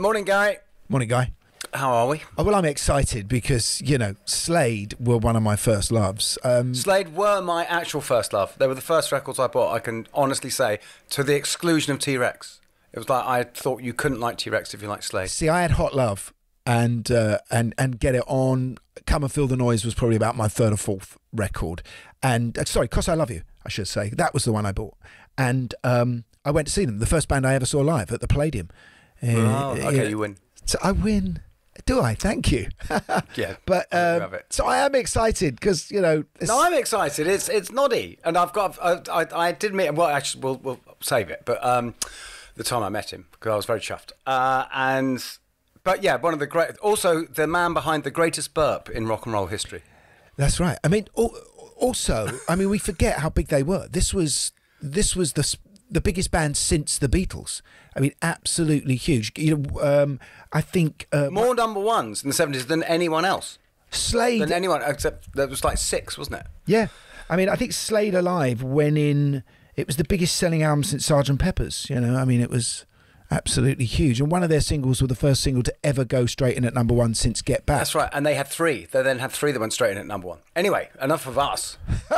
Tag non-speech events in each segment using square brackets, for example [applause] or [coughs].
Morning, Gary. Morning, Guy. How are we? Oh, well, I'm excited because you know Slade were one of my first loves. Um, Slade were my actual first love. They were the first records I bought. I can honestly say, to the exclusion of T Rex. It was like I thought you couldn't like T Rex if you liked Slade. see, I had Hot Love and uh, and and Get It On. Come and Feel the Noise was probably about my third or fourth record. And uh, sorry, Cause I Love You, I should say. That was the one I bought. And um, I went to see them. The first band I ever saw live at the Palladium. Uh, Oh, okay, yeah. you win. So I win. Do I? Thank you. [laughs] Yeah, But um, so I am excited because you know. it's- No, I'm excited. It's it's noddy, and I've got. I, I, I did meet him. Well, actually, we'll we'll save it. But um, the time I met him, because I was very chuffed. Uh, and but yeah, one of the great. Also, the man behind the greatest burp in rock and roll history. That's right. I mean, also, I mean, we forget how big they were. This was this was the the biggest band since the Beatles. I mean, absolutely huge. You know, um, I think uh, More number ones in the seventies than anyone else. Slade. Than anyone except there was like six, wasn't it? yeah, I mean, I think Slade Alive went in. It was the biggest selling album since Sergeant Pepper's. You know, I mean, it was absolutely huge. And one of their singles were the first single to ever go straight in at number one since Get Back. That's right. And they had three. They then had three that went straight in at number one. Anyway, enough of us. [laughs]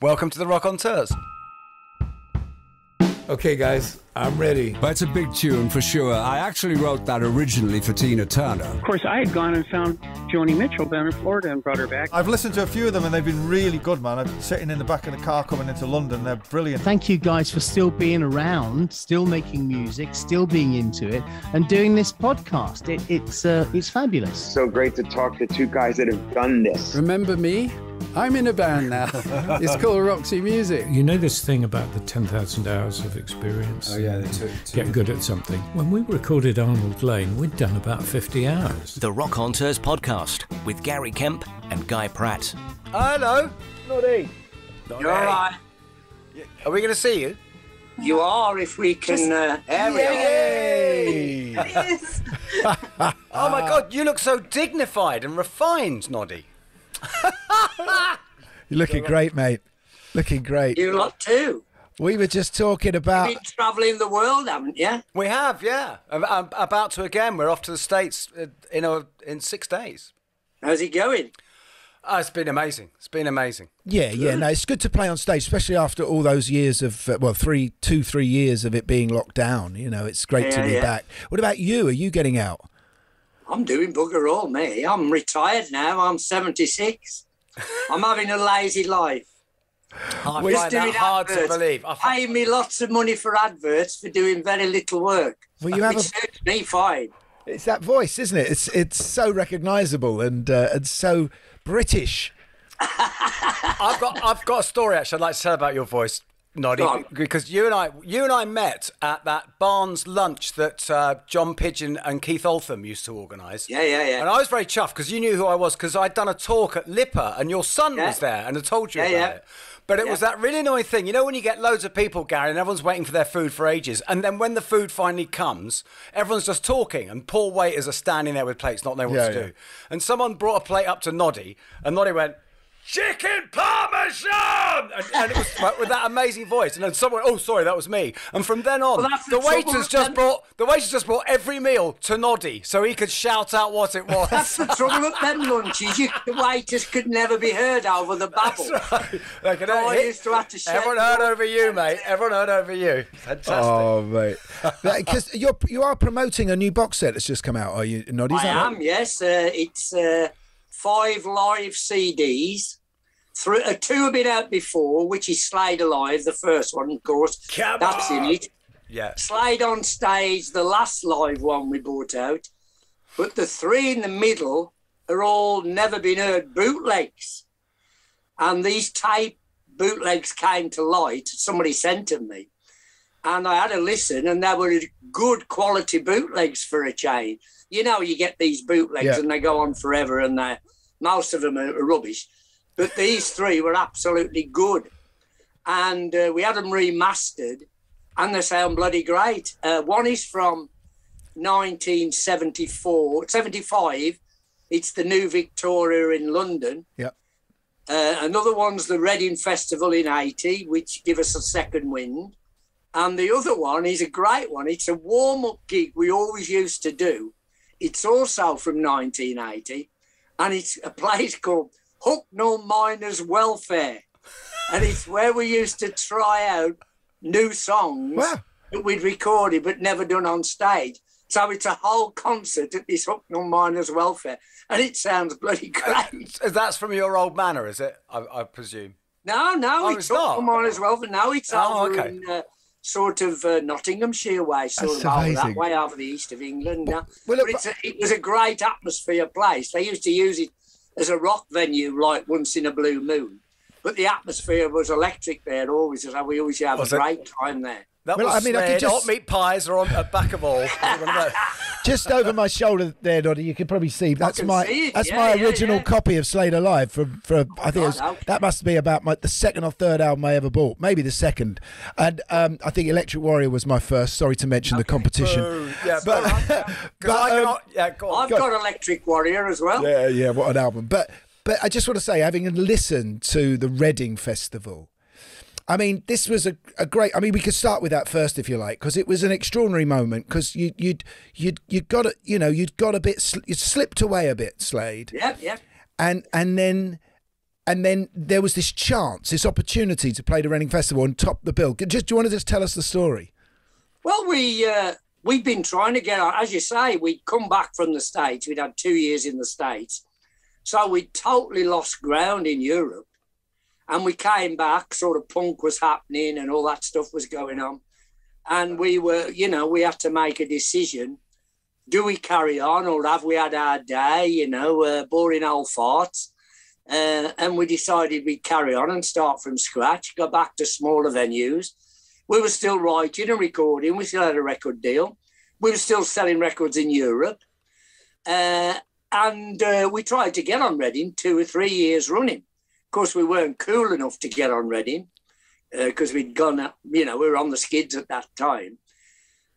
Welcome to the Rockonteurs. Okay, guys, I'm ready. That's a big tune for sure. I actually wrote that originally for Tina Turner. Of course, I had gone and found Joni Mitchell down in Florida and brought her back. I've listened to a few of them and they've been really good, man. I'm sitting in the back of the car coming into London. They're brilliant. Thank you guys for still being around, still making music, still being into it, and doing this podcast. It, it's uh, it's fabulous. so great to talk to two guys that have done this. Remember me? I'm in a band now. [laughs] it's called Roxy Music. You know this thing about the 10,000 hours of experience? Oh, yeah, they took- Get good at something. When we recorded Arnold Layne, we'd done about 50 hours. The Rockonteurs podcast with Gary Kemp and Guy Pratt. Hello. Noddy. You're all right. Are we going to see you? You are if we can uh, air it. [laughs] Oh my God, you look so dignified and refined, Noddy. [laughs] you're looking great, mate. Looking great. You lot too. We were just talking about. You've been travelling the world, haven't you? We have, yeah. I'm, I'm about to again. We're off to the States uh, in, a, in six days. How's it going? Oh, it's been amazing. It's been amazing. Yeah, yeah. No, it's good to play on stage, especially after all those years of uh, well, three, two, three years of it being locked down. You know, it's great to be yeah. back. What about you? Are you getting out? I'm doing bugger all, me. I'm retired now. I'm 76. [laughs] I'm having a lazy life. I Just find that doing hard to adverts. believe. I fi- Paying me lots of money for adverts for doing very little work. Well, you have It a- suits me fine. It's that voice, isn't it? It's it's so recognisable and uh, and so British. [laughs] I've got I've got a story actually I'd like to tell about your voice, Noddy, because you and I you and I met at that Barnes lunch that uh, John Pidgeon and Keith Altham used to organise. Yeah, yeah, yeah. And I was very chuffed because you knew who I was because I'd done a talk at LIPA and your son Yeah. was there and had told you Yeah, about yeah. it. But it was that really annoying thing. You know when you get loads of people, Gary, and everyone's waiting for their food for ages, and then when the food finally comes, everyone's just talking, and poor waiters are standing there with plates, not knowing what Yeah, to yeah. do. And someone brought a plate up to Noddy, and Noddy went, Chicken Parmesan! And, and it was like, with that amazing voice. And then someone, oh, sorry, that was me. And from then on, Well, the the waiters just them. brought the waiters just brought every meal to Noddy so he could shout out what it was. That's the trouble with them lunches. You, the waiters could never be heard over the babble. They could Oh, I hit- used to have to shout Everyone heard over you, mate. Everyone heard over you. Fantastic. Oh mate, because you're you are promoting a new box set that's just come out. Are you, Noddy? Is I that right? am, yes. Uh, it's uh, five live CDs. Three, uh, two have been out before, which is Slade Alive, the first one, of course. Come That's in it. Yeah. Slade on stage, the last live one we brought out. But the three in the middle are all never been heard bootlegs. And these tape bootlegs came to light. Somebody sent them me. And I had a listen, and they were good quality bootlegs for a chain. You know, you get these bootlegs Yeah. and they go on forever, and they most of them are rubbish. But these three were absolutely good. And uh, we had them remastered, and they sound bloody great. Uh, one is from 1974, 75. It's the New Victoria in London. Yeah. Uh, another one's the Reading Festival in 80, which give us a second wind. And the other one is a great one. It's a warm up gig we always used to do. It's also from 1980, and it's a place called Hucknall Miners Welfare. And it's where we used to try out new songs that we'd recorded but never done on stage. So it's a whole concert at this Hucknall Miners Welfare, and it sounds bloody great. That's from your old manor, is it? I, I presume. No, no, Oh, it's it's? Hucknall Miners Welfare. No, it's Oh, over okay. in uh, sort of uh, Nottinghamshire way, sort That's of over that way, over the east of England. now. well, but it's a, it was a great atmosphere place. They used to use it as a rock venue, like once in a blue moon. But the atmosphere was electric there always, so we always have Was a it? great time there. That Well, was I mean, I could just- hot meat pies are on at back of all. [laughs] Just over my shoulder there, Noddy, you can probably see that's my see that's yeah, my yeah, original yeah. copy of Slade Alive from from I think it was, God, okay. that must be about my the second or third album I ever bought, maybe the second. And um, I think Electric Warrior was my first. Sorry to mention the competition. Boo. Yeah, But- [laughs] but, but, I um, cannot, yeah, go on. I've got Electric Warrior as well. Yeah, yeah, what an album. But but I just want to say, having listened to the Reading Festival, I mean, this was a, a great. I mean, we could start with that first, if you like, because it was an extraordinary moment. Because you you'd you'd you'd got a, you know you'd got a bit you slipped away a bit, Slade, Yep, yep. and and then. And then there was this chance, this opportunity to play the Reading Festival and top the bill. Just, do you want to just tell us the story? Well, we uh, we've been trying to get. As you say, we'd come back from the states. We'd had two years in the states, so we totally lost ground in Europe. And we came back. Sort of punk was happening, and all that stuff was going on. And we were, you know, we had to make a decision: do we carry on, or have we had our day? You know, uh, boring old farts. Uh, and we decided we'd carry on and start from scratch. Go back to smaller venues we were still writing and recording. We still had a record deal. We were still selling records in Europe. Uh, and uh, we tried to get on Reading two or three years running. Course, we weren't cool enough to get on Reading because we'd gone, uh, you know, we were on the skids at that time.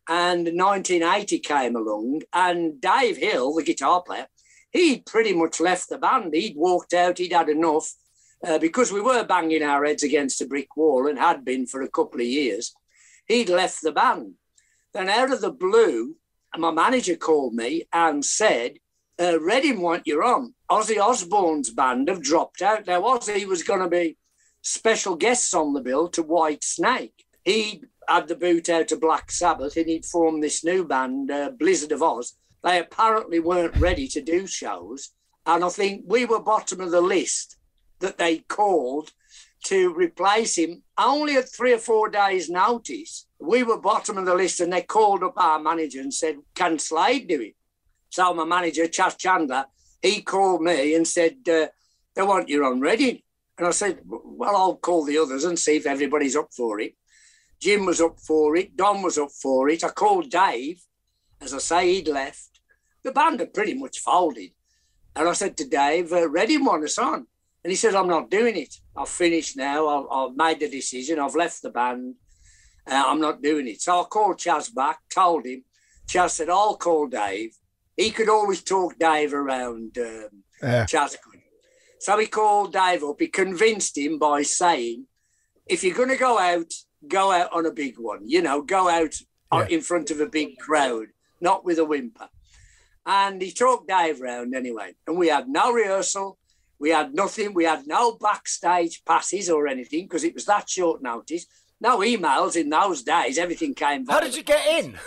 And 1980 came along, and Dave Hill, the guitar player, he'd pretty much left the band. He'd walked out, he'd had enough uh, because we were banging our heads against a brick wall and had been for a couple of years. He'd left the band. Then, out of the blue, my manager called me and said, uh, Reading want you on. Ozzy Osbourne's band have dropped out. Now, Ozzy was going to be special guests on the bill to Whitesnake. He had the boot out of Black Sabbath and he'd formed this new band, uh, Blizzard of Ozz. They apparently weren't ready to do shows. And I think we were bottom of the list that they called to replace him only at three or four days' notice. We were bottom of the list and they called up our manager and said, Can Slade do it? So my manager, Chas Chandler, he called me and said, uh, They want you on Reading. And I said, Well, I'll call the others and see if everybody's up for it. Jim was up for it. Don was up for it. I called Dave. As I say, he'd left. The band had pretty much folded. And I said to Dave, uh, Reading want us on. And he said, I'm not doing it. I've finished now. I've, I've made the decision. I've left the band. Uh, I'm not doing it. So I called Chas back, told him. Chas said, I'll call Dave. He could always talk Dave around. Um, Yeah. Could. So he called Dave up. He convinced him by saying, if you're going to go out, go out on a big one. You know, go out uh, in front of a big crowd, not with a whimper. And he talked Dave round anyway. And we had no rehearsal. We had nothing. We had no backstage passes or anything because it was that short notice. No emails in those days. Everything came. How did you get in?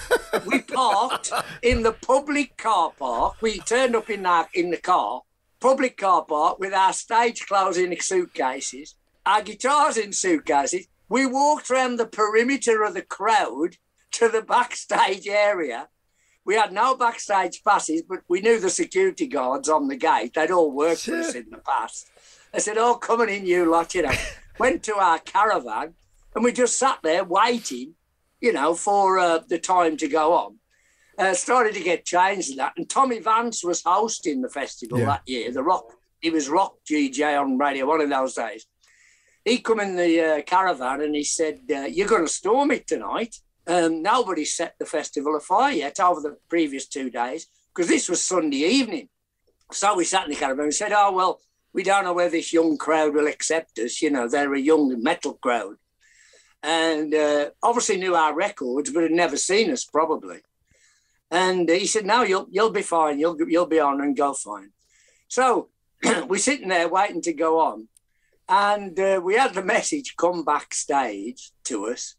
[laughs] we parked in the public car park. We turned up in our in the car, public car park, with our stage clothes in suitcases, our guitars in suitcases. We walked around the perimeter of the crowd to the backstage area. We had no backstage passes, but we knew the security guards on the gate. They'd all worked for us in the past. They said, "Oh, coming in, you lot," you know. [laughs] Went to our caravan, and we just sat there waiting you know, for uh, the time to go on. Uh, started to get changed in that. And Tommy Vance was hosting the festival Yeah. that year, the rock. He was rock DJ on radio one of those days. He come in the uh, caravan and he said, uh, you're going to storm it tonight. Um, nobody set the festival afire yet over the previous two days because this was Sunday evening. So we sat in the caravan and said, oh, well, we don't know whether this young crowd will accept us. You know, they're a young metal crowd. And uh, obviously knew our records, but had never seen us probably. And he said, "No, you'll you'll be fine. You'll you'll be on and go fine." So [clears throat] we're sitting there waiting to go on, and uh, we had the message come backstage to us.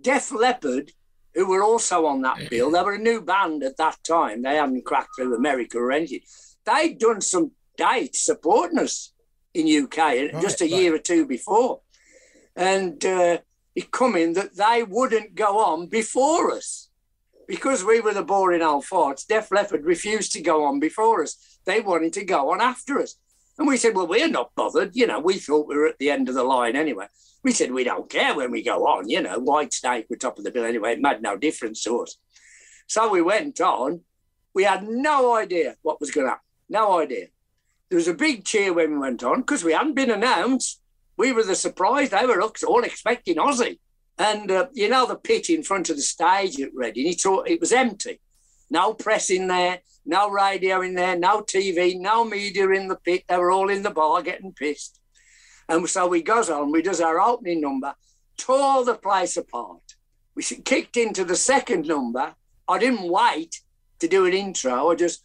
Def Leppard, who were also on that bill, they were a new band at that time. They hadn't cracked through America or anything. They'd done some dates supporting us in UK right, just a right. year or two before, and uh, come that they wouldn't go on before us because we were the boring old farts, Def Leppard refused to go on before us. They wanted to go on after us. And we said, well, we're not bothered. You know, we thought we were at the end of the line anyway. We said, we don't care when we go on. You know, Whitesnake were top of the bill anyway. It made no difference to us. So we went on. We had no idea what was going to happen. No idea. There was a big cheer when we went on because we hadn't been announced. We were the surprise. They were all expecting Ozzy. And uh, you know the pit in front of the stage at Reading, it, it was empty. No press in there, no radio in there, no TV, no media in the pit. They were all in the bar getting pissed. And so we goes on, we does our opening number, tore the place apart. We kicked into the second number. I didn't wait to do an intro. I just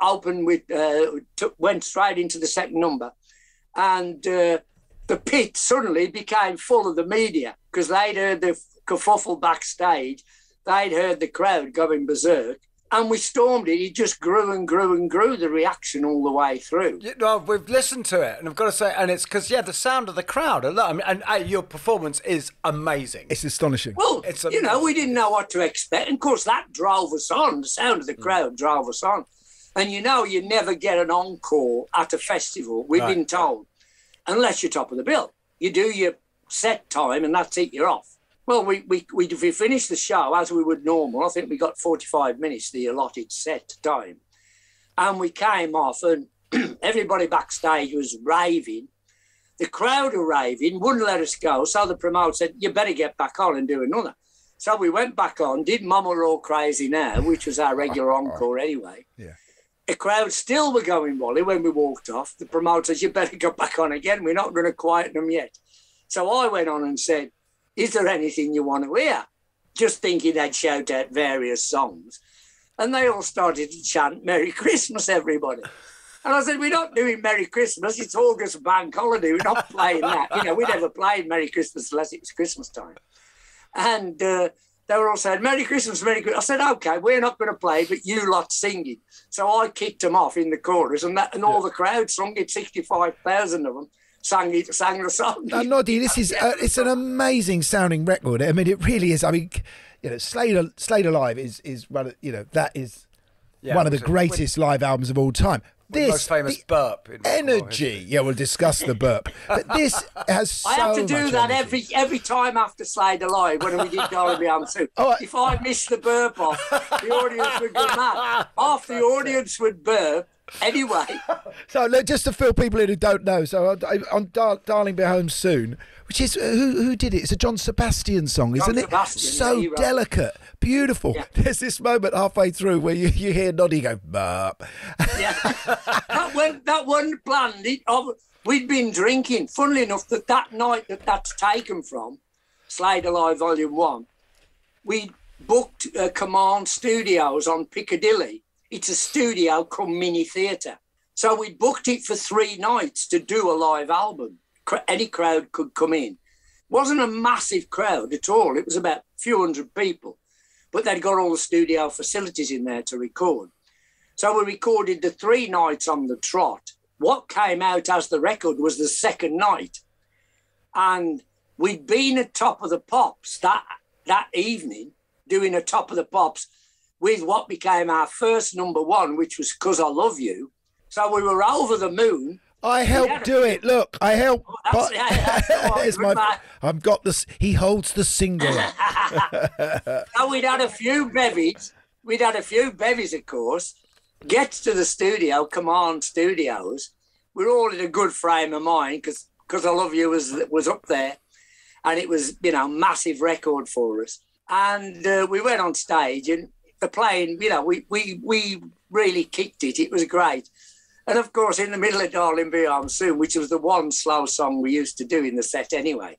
opened with, uh, went straight into the second number. And uh, the pit suddenly became full of the media because they'd heard the kerfuffle backstage. They'd heard the crowd going berserk. And we stormed it. It just grew and grew and grew the reaction all the way through. Yeah, well, we've listened to it, and I've got to say, and it's because yeah, the sound of the crowd. I mean, and uh, your performance is amazing. It's astonishing. Well, it's you know, we didn't know what to expect, and of course that drove us on. The sound of the mm. crowd mm. drove us on, and you know, you never get an encore at a festival. We've right. been told unless you're top of the bill. You do your set time and that's it, you're off. Well, we, we, we, we finished the show as we would normal. I think we got 45 minutes, the allotted set time. And we came off and [clears throat] everybody backstage was raving. The crowd were raving, wouldn't let us go. So the promoter said, you better get back on and do another. So we went back on, did Mama All Crazy Now, which was our regular [laughs] encore anyway. Yeah the crowd still were going Wally when we walked off. The promoters, You better go back on again. We're not going to quieten them yet. So I went on and said, Is there anything you want to hear? Just thinking they'd shout out various songs. And they all started to chant Merry Christmas, everybody. And I said, We're not doing Merry Christmas. It's August bank holiday. We're not playing that. You know, we never played Merry Christmas unless it was Christmas time. And uh, they were all saying, Merry Christmas, Merry Christmas. I said, okay, we're not going to play, but you lot singing. So I kicked them off in the chorus, and that, and all the crowd sung it, 65,000 of them sang it, sang the song. Now, Noddy, this is uh, [laughs] it's an amazing sounding record. I mean, it really is. I mean, you know, Slade, Slade Alive is is one of, you know that is yeah, one of the greatest live albums of all time this most famous burp. energy. Yeah, we'll discuss the burp. But this has so [laughs] I have to do that energy. every every time after Slade Alive when we did Darling Be Home Soon. Oh, if I miss the burp off, the audience would go mad. Half the audience would burp. Anyway, [laughs] so look, just to fill people in who don't know, so uh, on, on Dar- "Darling Be Home Soon," which is who who did it? It's a John Sebastian song, John isn't Sebastian, it? So yeah, delicate, beautiful. Yeah. [laughs] There's this moment halfway through where you, you hear Noddy go burp. Yeah, [laughs] that one that one planned it. Of, we'd been drinking. Funnily enough, that that night that that's taken from, Slade Alive Volume One, we booked uh, Command Studios on Piccadilly. It's a studio come mini theatre. So we booked it for three nights to do a live album any crowd could come in. Wasn't a massive crowd at all. It was about a few hundred people, but they'd got all the studio facilities in there to record. So we recorded the three nights on the trot. What came out as the record was the second night. And we'd been at Top of the Pops that, that evening, doing a Top of the Pops with what became our first number one, which was Cause I Love You. So we were over the moon I helped do it. Look, I help. Oh, that's, [laughs] my, I've got this. He holds the singular. [laughs] [laughs] oh, we'd had a few bevies. We'd had a few bevies, of course. Gets to the studio, Command Studios. We're all in a good frame of mind because because I love you was was up there, and it was you know massive record for us. And uh, we went on stage and the playing, you know, we we we really kicked it. It was great. And of course, in the middle of Darling Be Home Soon, which was the one slow song we used to do in the set anyway,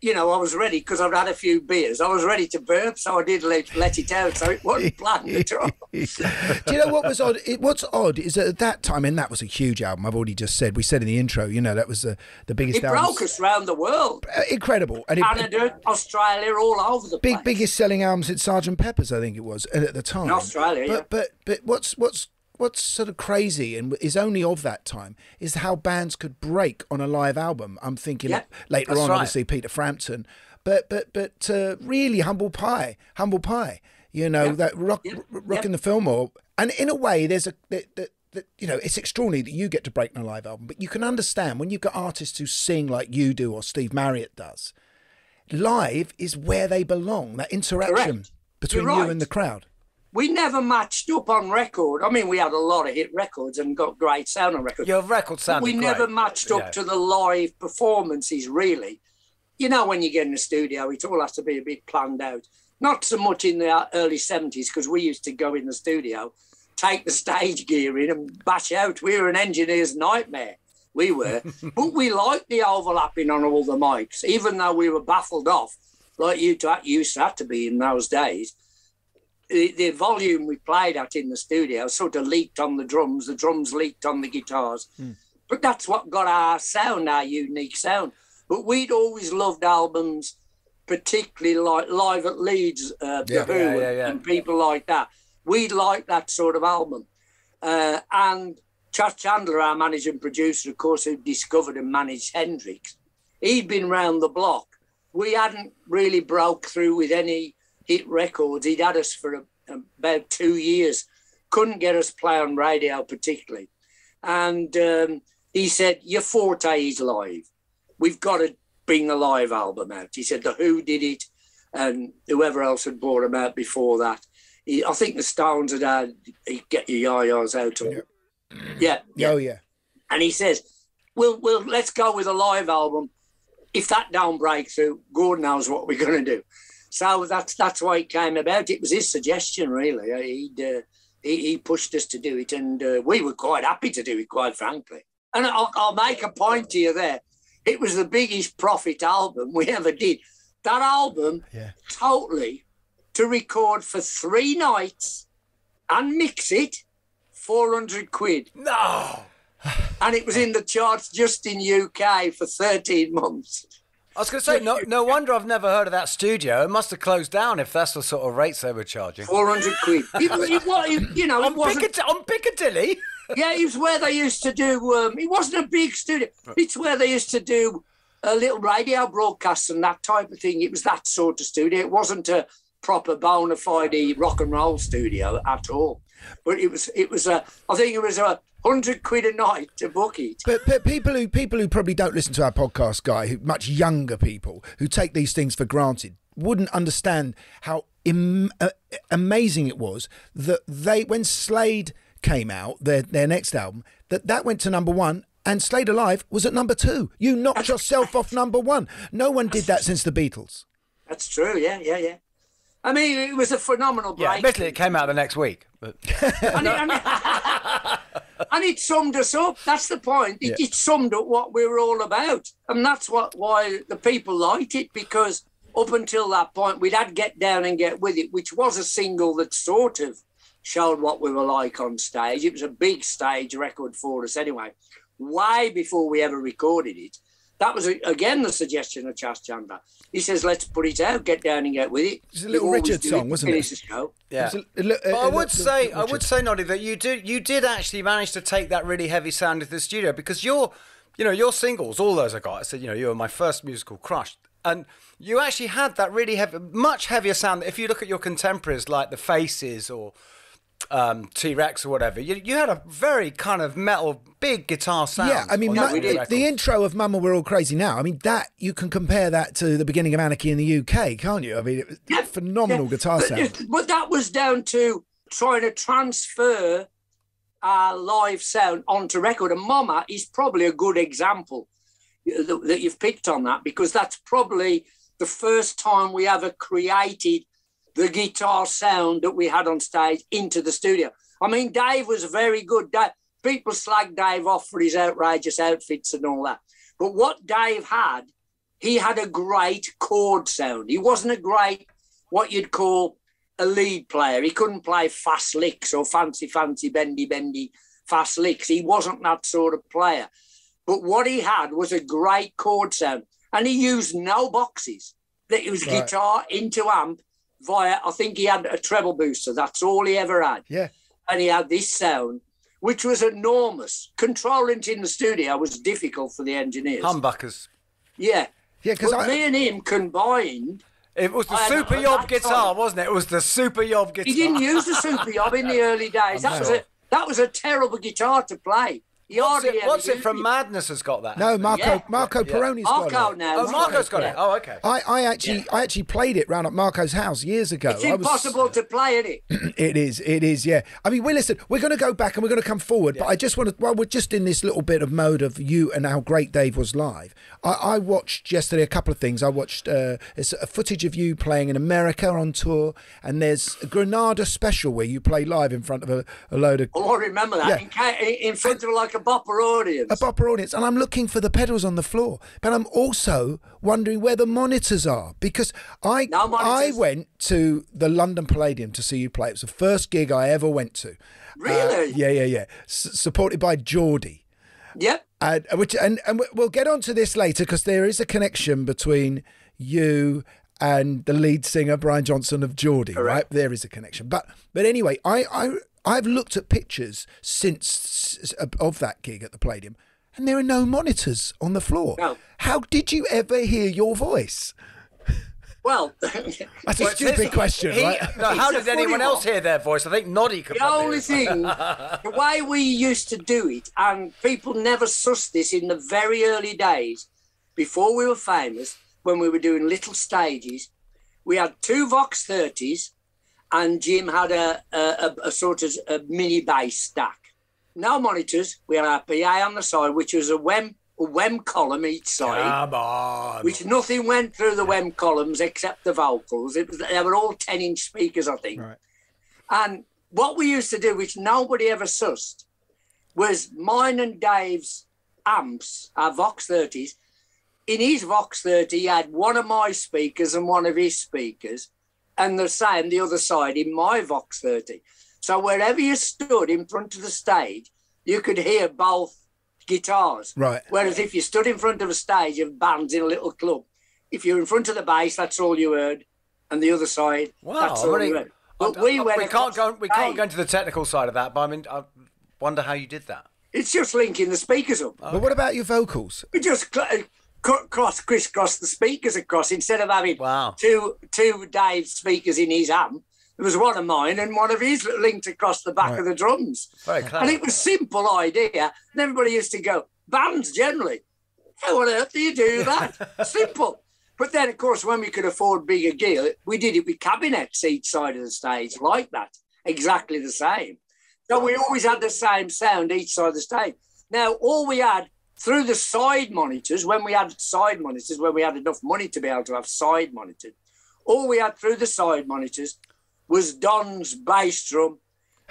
you know, I was ready because I'd had a few beers. I was ready to burp, so I did let, let it out. So it wasn't [laughs] planned at all. [laughs] Do you know what was odd? It, what's odd is that at that time, and that was a huge album. I've already just said. We said in the intro, you know, that was the the biggest It album. broke us round the world. Uh, incredible, and it, Canada, Australia, all over the big place. biggest selling album since Sergeant Pepper's, I think it was, and at the time. In Australia, but yeah. but but what's what's what's sort of crazy and is only of that time is how bands could break on a live album. I'm thinking Yeah, later on, right. obviously Peter Frampton, but but but uh, really humble pie, humble pie. You know Yeah, that rock yeah, r- rock yeah. in the Fillmore, and in a way, there's a that, that, that you know it's extraordinary that you get to break on a live album, but you can understand when you've got artists who sing like you do or Steve Marriott does. Live is where they belong. That interaction Correct. between You're you and the crowd. We never matched up on record. I mean, we had a lot of hit records and got great sound on record. Your record sounded we great. never matched up Yeah. to the live performances, really. You know, when you get in the studio, it all has to be a bit planned out. Not so much in the early 70s, because we used to go in the studio, take the [laughs] stage gear in and bash out. We were an engineer's nightmare. We were. [laughs] but we liked the overlapping on all the mics, even though we were baffled off, like you t- used to have to be in those days. The, the volume we played at in the studio sort of leaked on the drums, the drums leaked on the guitars. But that's what got our sound, our unique sound. But we'd always loved albums, particularly like Live at Leeds, uh, Yeah. The Who, Yeah, yeah, yeah. and people like that. We liked that sort of album. Uh, and Chas Chandler, our manager and producer, of course, who discovered and managed Hendrix, he'd been round the block. We hadn't really broke through with any hit records. He'd had us for a, about two years. Couldn't get us play on radio particularly. And um, he said, Your forte is live. We've got to bring a live album out. He said, The Who did it, and whoever else had brought them out before that. He, I think the Stones had had Get Your Ya-Ya's Out. Or, yeah. yeah. Oh yeah. And he says, "We'll, we'll let's go with a live album. If that don't break through, God knows what we're going to do." So that's that's why it came about. It was his suggestion, really. Uh, He'd, uh, he he pushed us to do it, and uh, we were quite happy to do it, quite frankly. And I'll, I'll make a point to you there. It was the biggest profit album we [laughs] ever did. That album, Yeah. totally, to record for three nights and mix it, four hundred quid No. [sighs] and it was in the charts just in UK for 13 months. I was going to say, no, no wonder I've never heard of that studio. It must have closed down if that's the sort of rates they were charging. 400 quid. [laughs] It, it, it- you know, it On, wasn't. Piccadilly, on Piccadilly? [laughs] Yeah, it was where they used to do. Um, it wasn't a big studio. It's where they used to do a little radio broadcasts and that type of thing. It was that sort of studio. It wasn't a proper bona fide rock and roll studio at all. But it was. It was a. I think it was a hundred quid a night to book it. But, but people who people who probably don't listen to our podcast, Guy, who much younger people who take these things for granted, wouldn't understand how Im- uh, amazing it was that they when Slade came out, their their next album, that that went to number one. And Slade Alive was at number two. You knocked yourself off number one. No one did that since the Beatles. That's true. Yeah, yeah, yeah. I mean, it was a phenomenal break. Yeah, admittedly, it came out the next week. But [laughs] and, it, and, it, [laughs] and it summed us up. That's the point. It, it summed up what we were all about, and that's what why the people liked it because up until that point we'd had "Get Down and Get With It," which was a single that sort of showed what we were like on stage. It was a big stage record for us anyway. Way before we ever recorded it. That was again the suggestion of Chas Chandler. He says, "Let's put it out, get down and get with it." It's a Little Richard song, to wasn't it? finish the show. yeah. It was a- a li- But a- I a would say, I would say, Noddy, that you did, you did actually manage to take that really heavy sound into the studio because your, you know, your singles, all those I got. I said, you know, you were my first musical crush, and you actually had that really heavy, much heavier sound. If you look at your contemporaries like the Faces or um, T Rex or whatever, you, you had a very kind of metal, big guitar sound. Yeah, I mean, on mu- that we did. record. the intro of Mama We're All Crazy Now. I mean, that you can compare that to the beginning of Anarchy in the UK, can't you? I mean, it was Yeah, phenomenal yeah. guitar But- sound. But that was down to trying to transfer our live sound onto record. And Mama is probably a good example that, that you've picked on that because that's probably the first time we ever created the guitar sound that we had on stage into the studio. I mean, Dave was very good. Dave, people slag Dave off for his outrageous outfits and all that. But what Dave had he had a great chord sound. He wasn't a great, what you'd call a lead player. He couldn't play fast licks or fancy, fancy, bendy, bendy, fast licks. He wasn't that sort of player. But what he had was a great chord sound. And he used no boxes. That it was Right. guitar into amp via, I think he had a treble booster. That's all he ever had. Yeah. And he had this sound, which was enormous. Controlling it in the studio was difficult for the engineers. Humbuckers. Yeah. Yeah, because I me and him combined. It was the I super yob guitar, time- wasn't it? It was the super yob guitar. He didn't use the super yob in the [laughs] early days. That was a that was a terrible guitar to play. He What's it, what's it from Madness has got that? no Marco Yeah. Marco Yeah. Pirroni's got Marco it. now. Oh, Marco's got it. Oh, okay. I, I actually I actually played it round at Marco's house years ago. It's I was- impossible to play it. [clears throat] It is. It is. Yeah. I mean, we listen. We're going to go back and we're going to come forward, but I just want to. While we're just in this little bit of mode of you and how great Dave was live, I, I watched yesterday a couple of things. I watched uh, it's a footage of you playing in America on tour, and there's a Granada special where you play live in front of a, a load of Oh, I remember that Yeah. in, ca- in front of like a bopper audience. a bopper audience, and I'm looking for the pedals on the floor, but I'm also wondering where the monitors are because I No I went to the London Palladium to see you play. It was the first gig I ever went to. Uh, Really? yeah, yeah, yeah. S- supported by Geordie. Yep. And which and and we- we'll get onto this later because there is a connection between you and the lead singer Brian Johnson of Geordie, right? There is a connection. But but anyway, I I I've looked at pictures since of that gig at the Palladium, and there are no monitors on the floor. No. How did you ever hear your voice? Well, [laughs] That's a [laughs] Well, stupid this- question, he- right? [laughs] No, how It's a did anyone else one. hear their voice? I think Noddy could the only hear thing, the way we used to do it, and people never sussed this in the very early days, before we were famous, when we were doing little stages, we had two Vox 30s, and Jim had a, a, a, sort of a mini bass stack. No monitors. We had our PA on the side, which was a WEM, a WEM column each side Come on. which nothing went through the WEM columns except the vocals. It was, they were all 10 inch speakers, I think. Right. And what we used to do, which nobody ever sussed, was mine and Dave's amps, our Vox 30s. In his Vox 30, he had one of my speakers and one of his speakers, and the same the other side in my Vox 30. So wherever you stood in front of the stage, you could hear both guitars. Right. Whereas if you stood in front of a stage of bands in a little club, if you're in front of the bass, that's all you heard, and the other side, Wow, that's all really- you heard. But I- we I- went. we can't go. We can't go into the technical side of that, but I mean, I wonder how you did that. It's just linking the speakers up. Oh, but what about your vocals? We just cl- cut cross crisscross the speakers across instead of having Wow. two two Dave's speakers in his amp. There was one of mine and one of his linked across the back Right. of the drums. And it was simple idea. And everybody used to go, bands generally, how on earth do you do [laughs] that? simple. But then, of course, when we could afford bigger gear, we did it with cabinets each side of the stage like that, exactly the same. So we always had the same sound each side of the stage. Now, all we had through the side monitors, when we had side monitors, when we had enough money to be able to have side monitors, all we had through the side monitors was Don's bass drum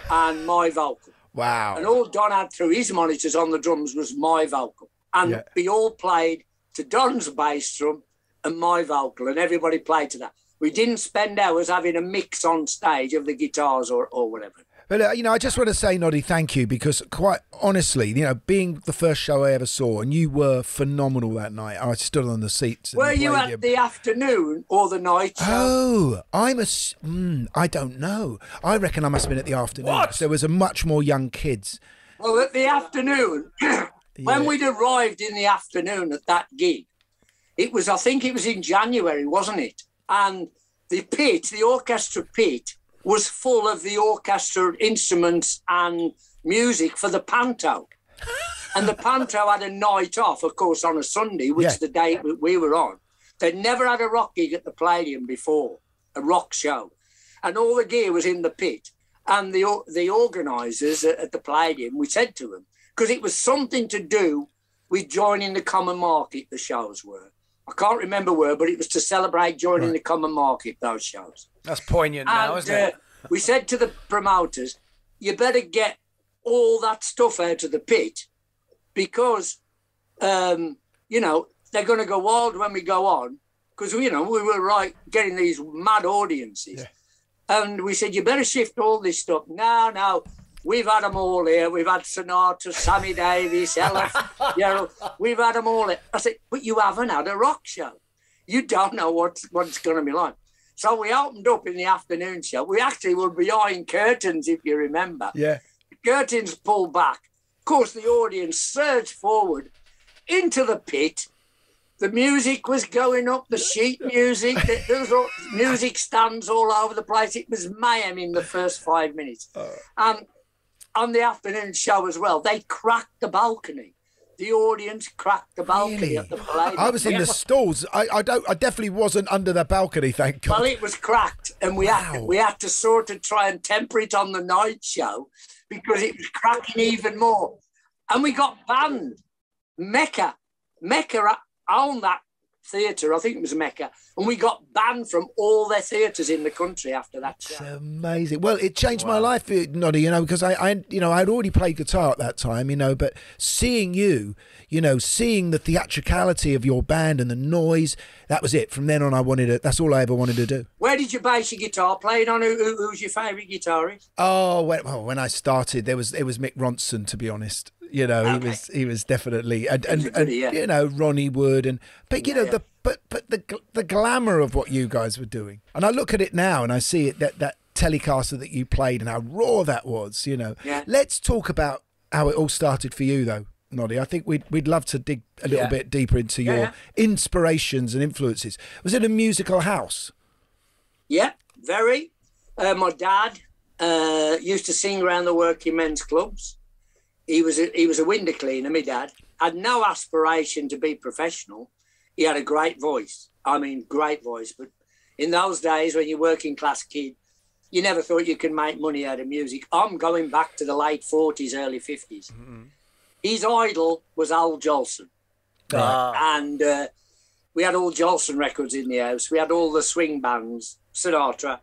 and my vocal. Wow. And all Don had through his monitors on the drums was my vocal. And Yeah. we all played to Don's bass drum and my vocal, and everybody played to that. We didn't spend hours having a mix on stage of the guitars or, or whatever. But uh, you know, I just want to say, Noddy, thank you because quite honestly, you know, being the first show I ever saw, and you were phenomenal that night. I stood on the seats. Were the you at the afternoon or the night show? Oh, I'm a. Mm, I don't know. I reckon I must have been at the afternoon. What? There was a much more young kids. Well, at the afternoon, [clears throat] when we'd arrived in the afternoon at that gig, it was, I think it was in January, wasn't it? And the pit, the orchestra pit, was full of the orchestra instruments and music for the panto. and the panto had a night off, of course, on a Sunday, which Yeah. the day that we were on. They'd never had a rock gig at the Palladium before, a rock show. And all the gear was in the pit. And the the organisers at, at the Palladium, we said to them, because it was something to do with joining the common market, the shows were. I can't remember where, but it was to celebrate joining the common market, those shows. That's poignant now, isn't it? uh, we said to the promoters, you better get all that stuff out of the pit because, um, you know, they're going to go wild when we go on because you know we were right getting these mad audiences, and we said you better shift all this stuff. No, no, we've had them all here. We've had Sinatra, Sammy Davis, [laughs] Ella, you know, we've had them all here. I said, but you haven't had a rock show. You don't know what what it's going to be like. So we opened up in the afternoon show. We actually were behind curtains, if you remember. Yeah. Curtains pulled back. Of course, the audience surged forward into the pit. The music was going up, the sheet music, the- there was all, music stands all over the place. It was mayhem in the first five minutes. And on the afternoon show as well, they cracked the balcony. The audience cracked the balcony at the. I was in Yeah. the stalls. I, I don't. I definitely wasn't under the balcony. Thank God. Well, it was cracked, and we had to, we had to sort of try and temper it on the night show because it was cracking even more. And we got banned. Mecca, Mecca uh, owned that theatre. I think it was Mecca, and we got banned from all their theatres in the country after that show. Amazing. Well, it changed my life, uh, Noddy. You know, because I, I, you know, I'd already played guitar at that time. You know, but seeing you, you know, seeing the theatricality of your band and the noise, that was it. From then on, I wanted it. That's all I ever wanted to do. Where did you base your guitar playing on? Who, who, who's your favourite guitarist? Oh, when, well, when I started, there was it was Mick Ronson. To be honest, you know, he was he was definitely and, and, and yeah. you know Ronnie Wood and but you know the but but the the glamour of what you guys were doing, and I look at it now and I see it that that telecaster that you played and how raw that was. You know, Yeah. let's talk about how it all started for you though. Noddy, I think we'd we'd love to dig a little Yeah. bit deeper into Yeah, your yeah. inspirations and influences. Was it a musical house? Yeah, very. Uh, my dad uh, used to sing around the working men's clubs. He was a, he was a window cleaner. My dad had no aspiration to be professional. He had a great voice. I mean, great voice. But in those days, when you're working class kid, you never thought you could make money out of music. I'm going back to the late 40s, early 50s. His idol was Al Jolson. And uh, we had all Jolson records in the house. We had all the swing bands, Sinatra.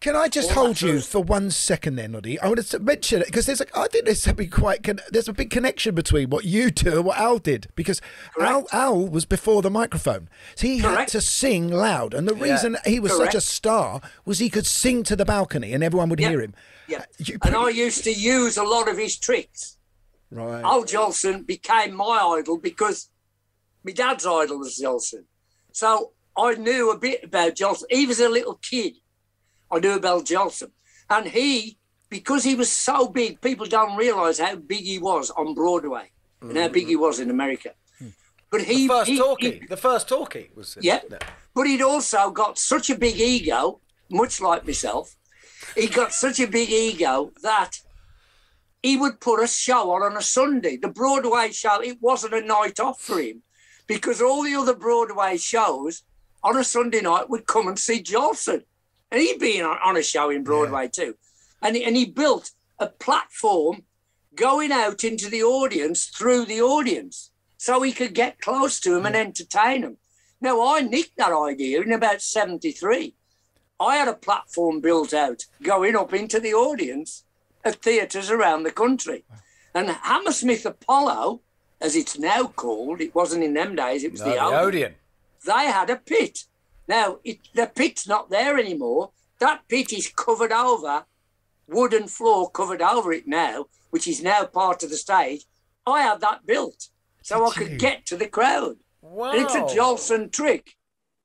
Can I just All hold you for one second there, Noddy? I want to mention it because there's a, I think there's something quite, con- there's a big connection between what you do and what Al did because Al, Al was before the microphone. So he had to sing loud. And the Yeah. reason he was such a star was he could sing to the balcony and everyone would Yeah. hear him. Yeah. Uh, you And I used to use a lot of his tricks. Right. Al Jolson became my idol because my dad's idol was Jolson. So I knew a bit about Jolson. He was a little kid. I knew about Jolson. And he, because he was so big, people don't realise how big he was on Broadway and how big he mm. was in America. Hmm. But he the first he- talkie. he- the first talkie was. yeah. But he'd also got such a big ego, much like myself. He got such a big ego that he would put a show on on a Sunday. The Broadway show, it wasn't a night off for him because all the other Broadway shows on a Sunday night would come and see Jolson. And he'd been on, on a show in Broadway too. And he, and he built a platform going out into the audience through the audience so he could get close to them and entertain them. Now, I nicked that idea in about 73. I had a platform built out going up into the audience at theatres around the country. And Hammersmith Apollo, as it's now called, it wasn't in them days, it was No, the the. Odeon. They had a pit. Now, it, the pit's not there anymore. That pit is covered over, wooden floor covered over it now, which is now part of the stage. I had that built so I could get to the crowd. Wow. And it's a Jolson trick.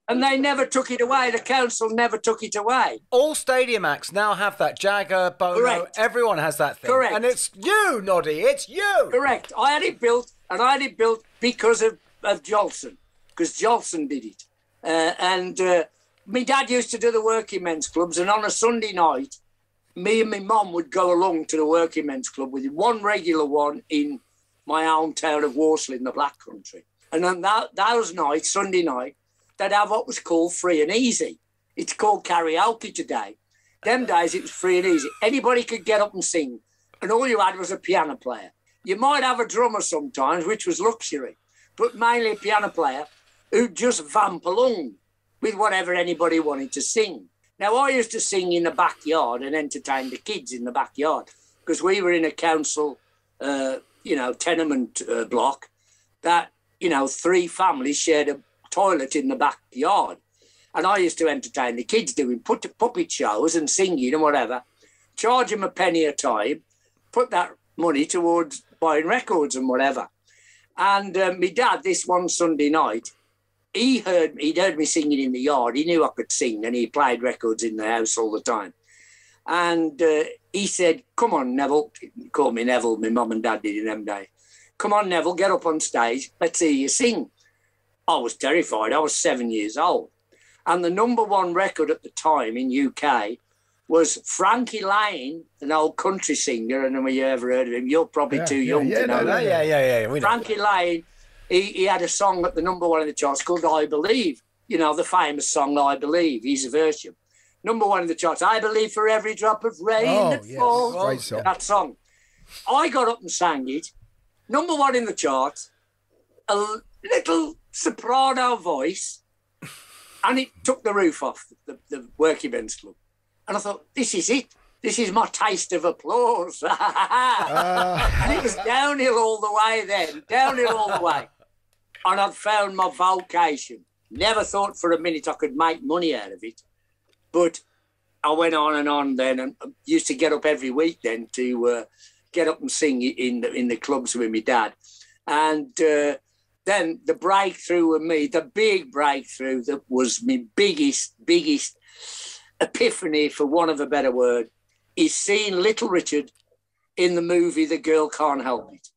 And they never took it away. The council never took it away. All stadium acts now have that. Jagger, Bono, Correct. everyone has that thing. Correct. And it's you, Noddy. It's you. Correct. I had it built, and I had it built because of, of Jolson, because Jolson did it. Uh, and uh, my dad used to do the working men's clubs, and on a Sunday night, me and my mum would go along to the working men's club with one regular one in my hometown of Walsall in the Black Country. And on that, those nights, Sunday night, they'd have what was called free and easy. It's called karaoke today. Them days it was free and easy. Anybody could get up and sing, and all you had was a piano player. You might have a drummer sometimes, which was luxury, but mainly a piano player who'd just vamp along with whatever anybody wanted to sing. Now, I used to sing in the backyard and entertain the kids in the backyard because we were in a council, uh, you know, tenement uh, block that you know, three families shared a toilet in the backyard. And I used to entertain the kids doing put puppet shows and singing and whatever, charge them a penny a time, put that money towards buying records and whatever. And uh, my dad, this one Sunday night, he heard he'd heard me singing in the yard. He knew I could sing, and he played records in the house all the time. And uh, he said, "Come on, Neville." He called me Neville. My mum and dad did in them days. Come on, Neville, get up on stage. Let's hear you sing. I was terrified. I was seven years old, and the number one record at the time in UK was Frankie Laine, an old country singer. And have you ever heard of him? You're probably Yeah, too yeah, young yeah, to know. no, no, yeah, yeah, yeah, know. Frankie Laine, he, he had a song at the number one in the charts called I Believe. You know, the famous song I Believe, his version. Number one in the charts. I believe for every drop of rain Oh, that yes, falls. great song. That song. I got up and sang it. Number one in the charts. A little soprano voice. And it took the roof off the, the Working Men's Club. And I thought, this is it. This is my taste of applause. [laughs] Ah. and it was downhill all the way then, downhill all the way. And I'd found my vocation. Never thought for a minute I could make money out of it. But I went on and on then and used to get up every week then to uh, get up and sing in the, in the clubs with my dad. And uh, then the breakthrough with me, the big breakthrough that was my biggest, biggest epiphany, for want of a better word, is seeing Little Richard in the movie The Girl Can't Help It.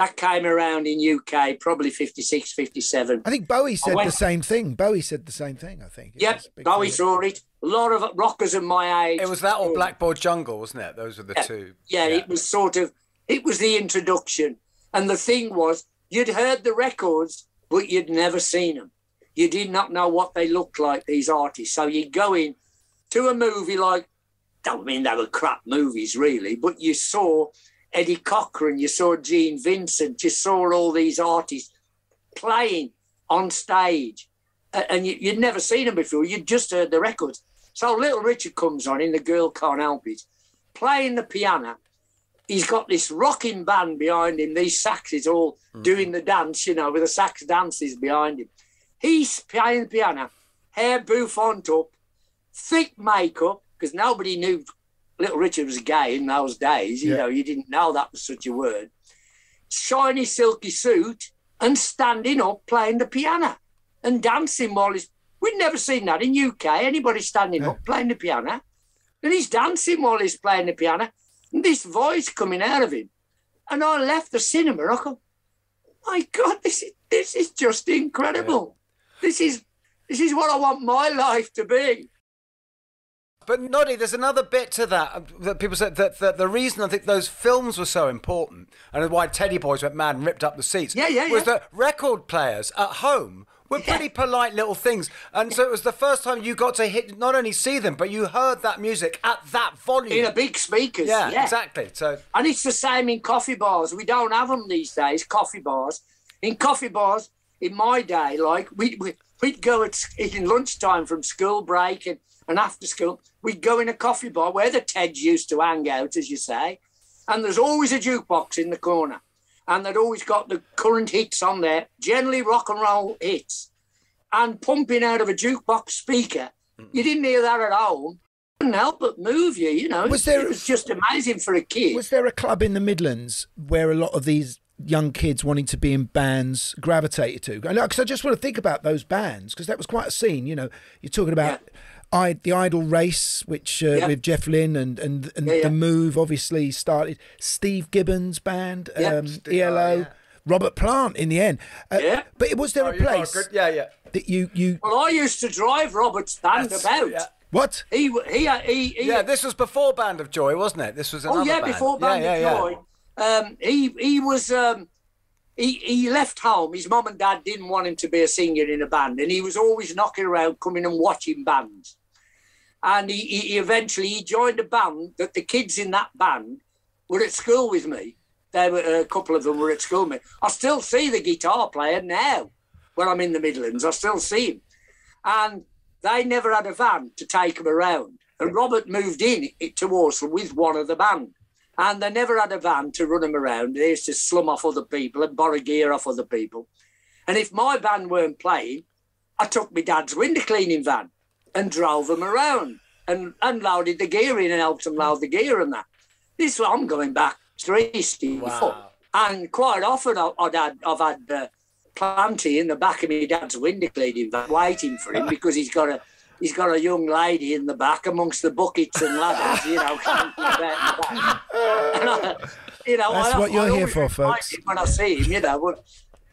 That came around in UK probably 56, 57. I think Bowie said went- the same thing. Bowie said the same thing. I think. It Yep, Bowie for saw it. A lot of rockers of my age. It was that or Blackboard Jungle, wasn't it? Those were the two. Yeah, it was sort of, it was the introduction. And the thing was, you'd heard the records, but you'd never seen them. You did not know what they looked like, these artists. So you go in to a movie like, don't mean they were crap movies, really, but you saw Eddie Cochran, you saw Gene Vincent, you saw all these artists playing on stage. And you, you'd never seen them before, you'd just heard the records. So Little Richard comes on in The Girl Can't Help It, playing the piano. He's got this rocking band behind him, these saxes all mm-hmm. doing the dance, you know, with the sax dances behind him. He's playing the piano, hair bouffant up, thick makeup, because nobody knew Little Richard was gay in those days. You Yeah. know, you didn't know that was such a word. Shiny silky suit and standing up playing the piano and dancing while he's. We'd never seen that in UK. Anybody standing up playing the piano, and he's dancing while he's playing the piano, and this voice coming out of him. And I left the cinema. I go, my God, this is this is just incredible. This is this is what I want my life to be. But Noddy, there's another bit to that uh, that people said that, that the reason I think those films were so important and why Teddy Boys went mad and ripped up the seats Yeah, yeah, was yeah. that record players at home were pretty polite little things. And so it was the first time you got to hit not only see them, but you heard that music at that volume. In a big speakers. yeah, yeah. exactly. So And it's the same in coffee bars. We don't have them these days, coffee bars. In coffee bars, in my day, like we, we, we'd go at in lunchtime from school break and, and after school, we'd go in a coffee bar where the Teds used to hang out, as you say. And there's always a jukebox in the corner. And they'd always got the current hits on there, generally rock and roll hits, and pumping out of a jukebox speaker. You didn't hear that at home. Couldn't help but move you, you know. Was there- it was just amazing for a kid. Was there a club in the Midlands where a lot of these young kids wanting to be in bands gravitated to? Because I just want to think about those bands because that was quite a scene. You know, you're talking about I, the Idle Race, which uh, Yeah. with Jeff Lynne and and, and Yeah, yeah. the Move obviously started. Steve Gibbons band, Yeah. um, ELO, Robert Plant in the end. Uh, Yeah. But was there Oh, a you- oh, place good. Yeah, yeah. that you you Well, I used to drive Robert's band That's- about. yeah. what? He, he, uh, he, he, Yeah, this was before Band of Joy, wasn't it? This was another oh yeah, band. before Band yeah, of yeah, Joy. Um, he, he was, um, he, he left home. His mum and dad didn't want him to be a singer in a band, and he was always knocking around, coming and watching bands. And he, he, eventually he joined a band that the kids in that band were at school with me. There were a couple of them were at school with me. I still see the guitar player now when I'm in the Midlands. I still see him, and they never had a van to take them around. And Robert moved in to Walsall with one of the band, and they never had a van to run them around. They used to slum off other people and borrow gear off other people. And if my band weren't playing, I took my dad's window cleaning van and drove them around and unloaded the gear in and helped them load the gear and that. This is I'm going back three, Steve. And quite often I- I'd had, I've had uh, plenty in the back of my dad's window cleaning van waiting for him because he's got a he's got a young lady in the back amongst the buckets and ladders, you know. camping about in the back. [laughs] And I- you know, That's I- what you're I here for, folks. When I see him, you know. But,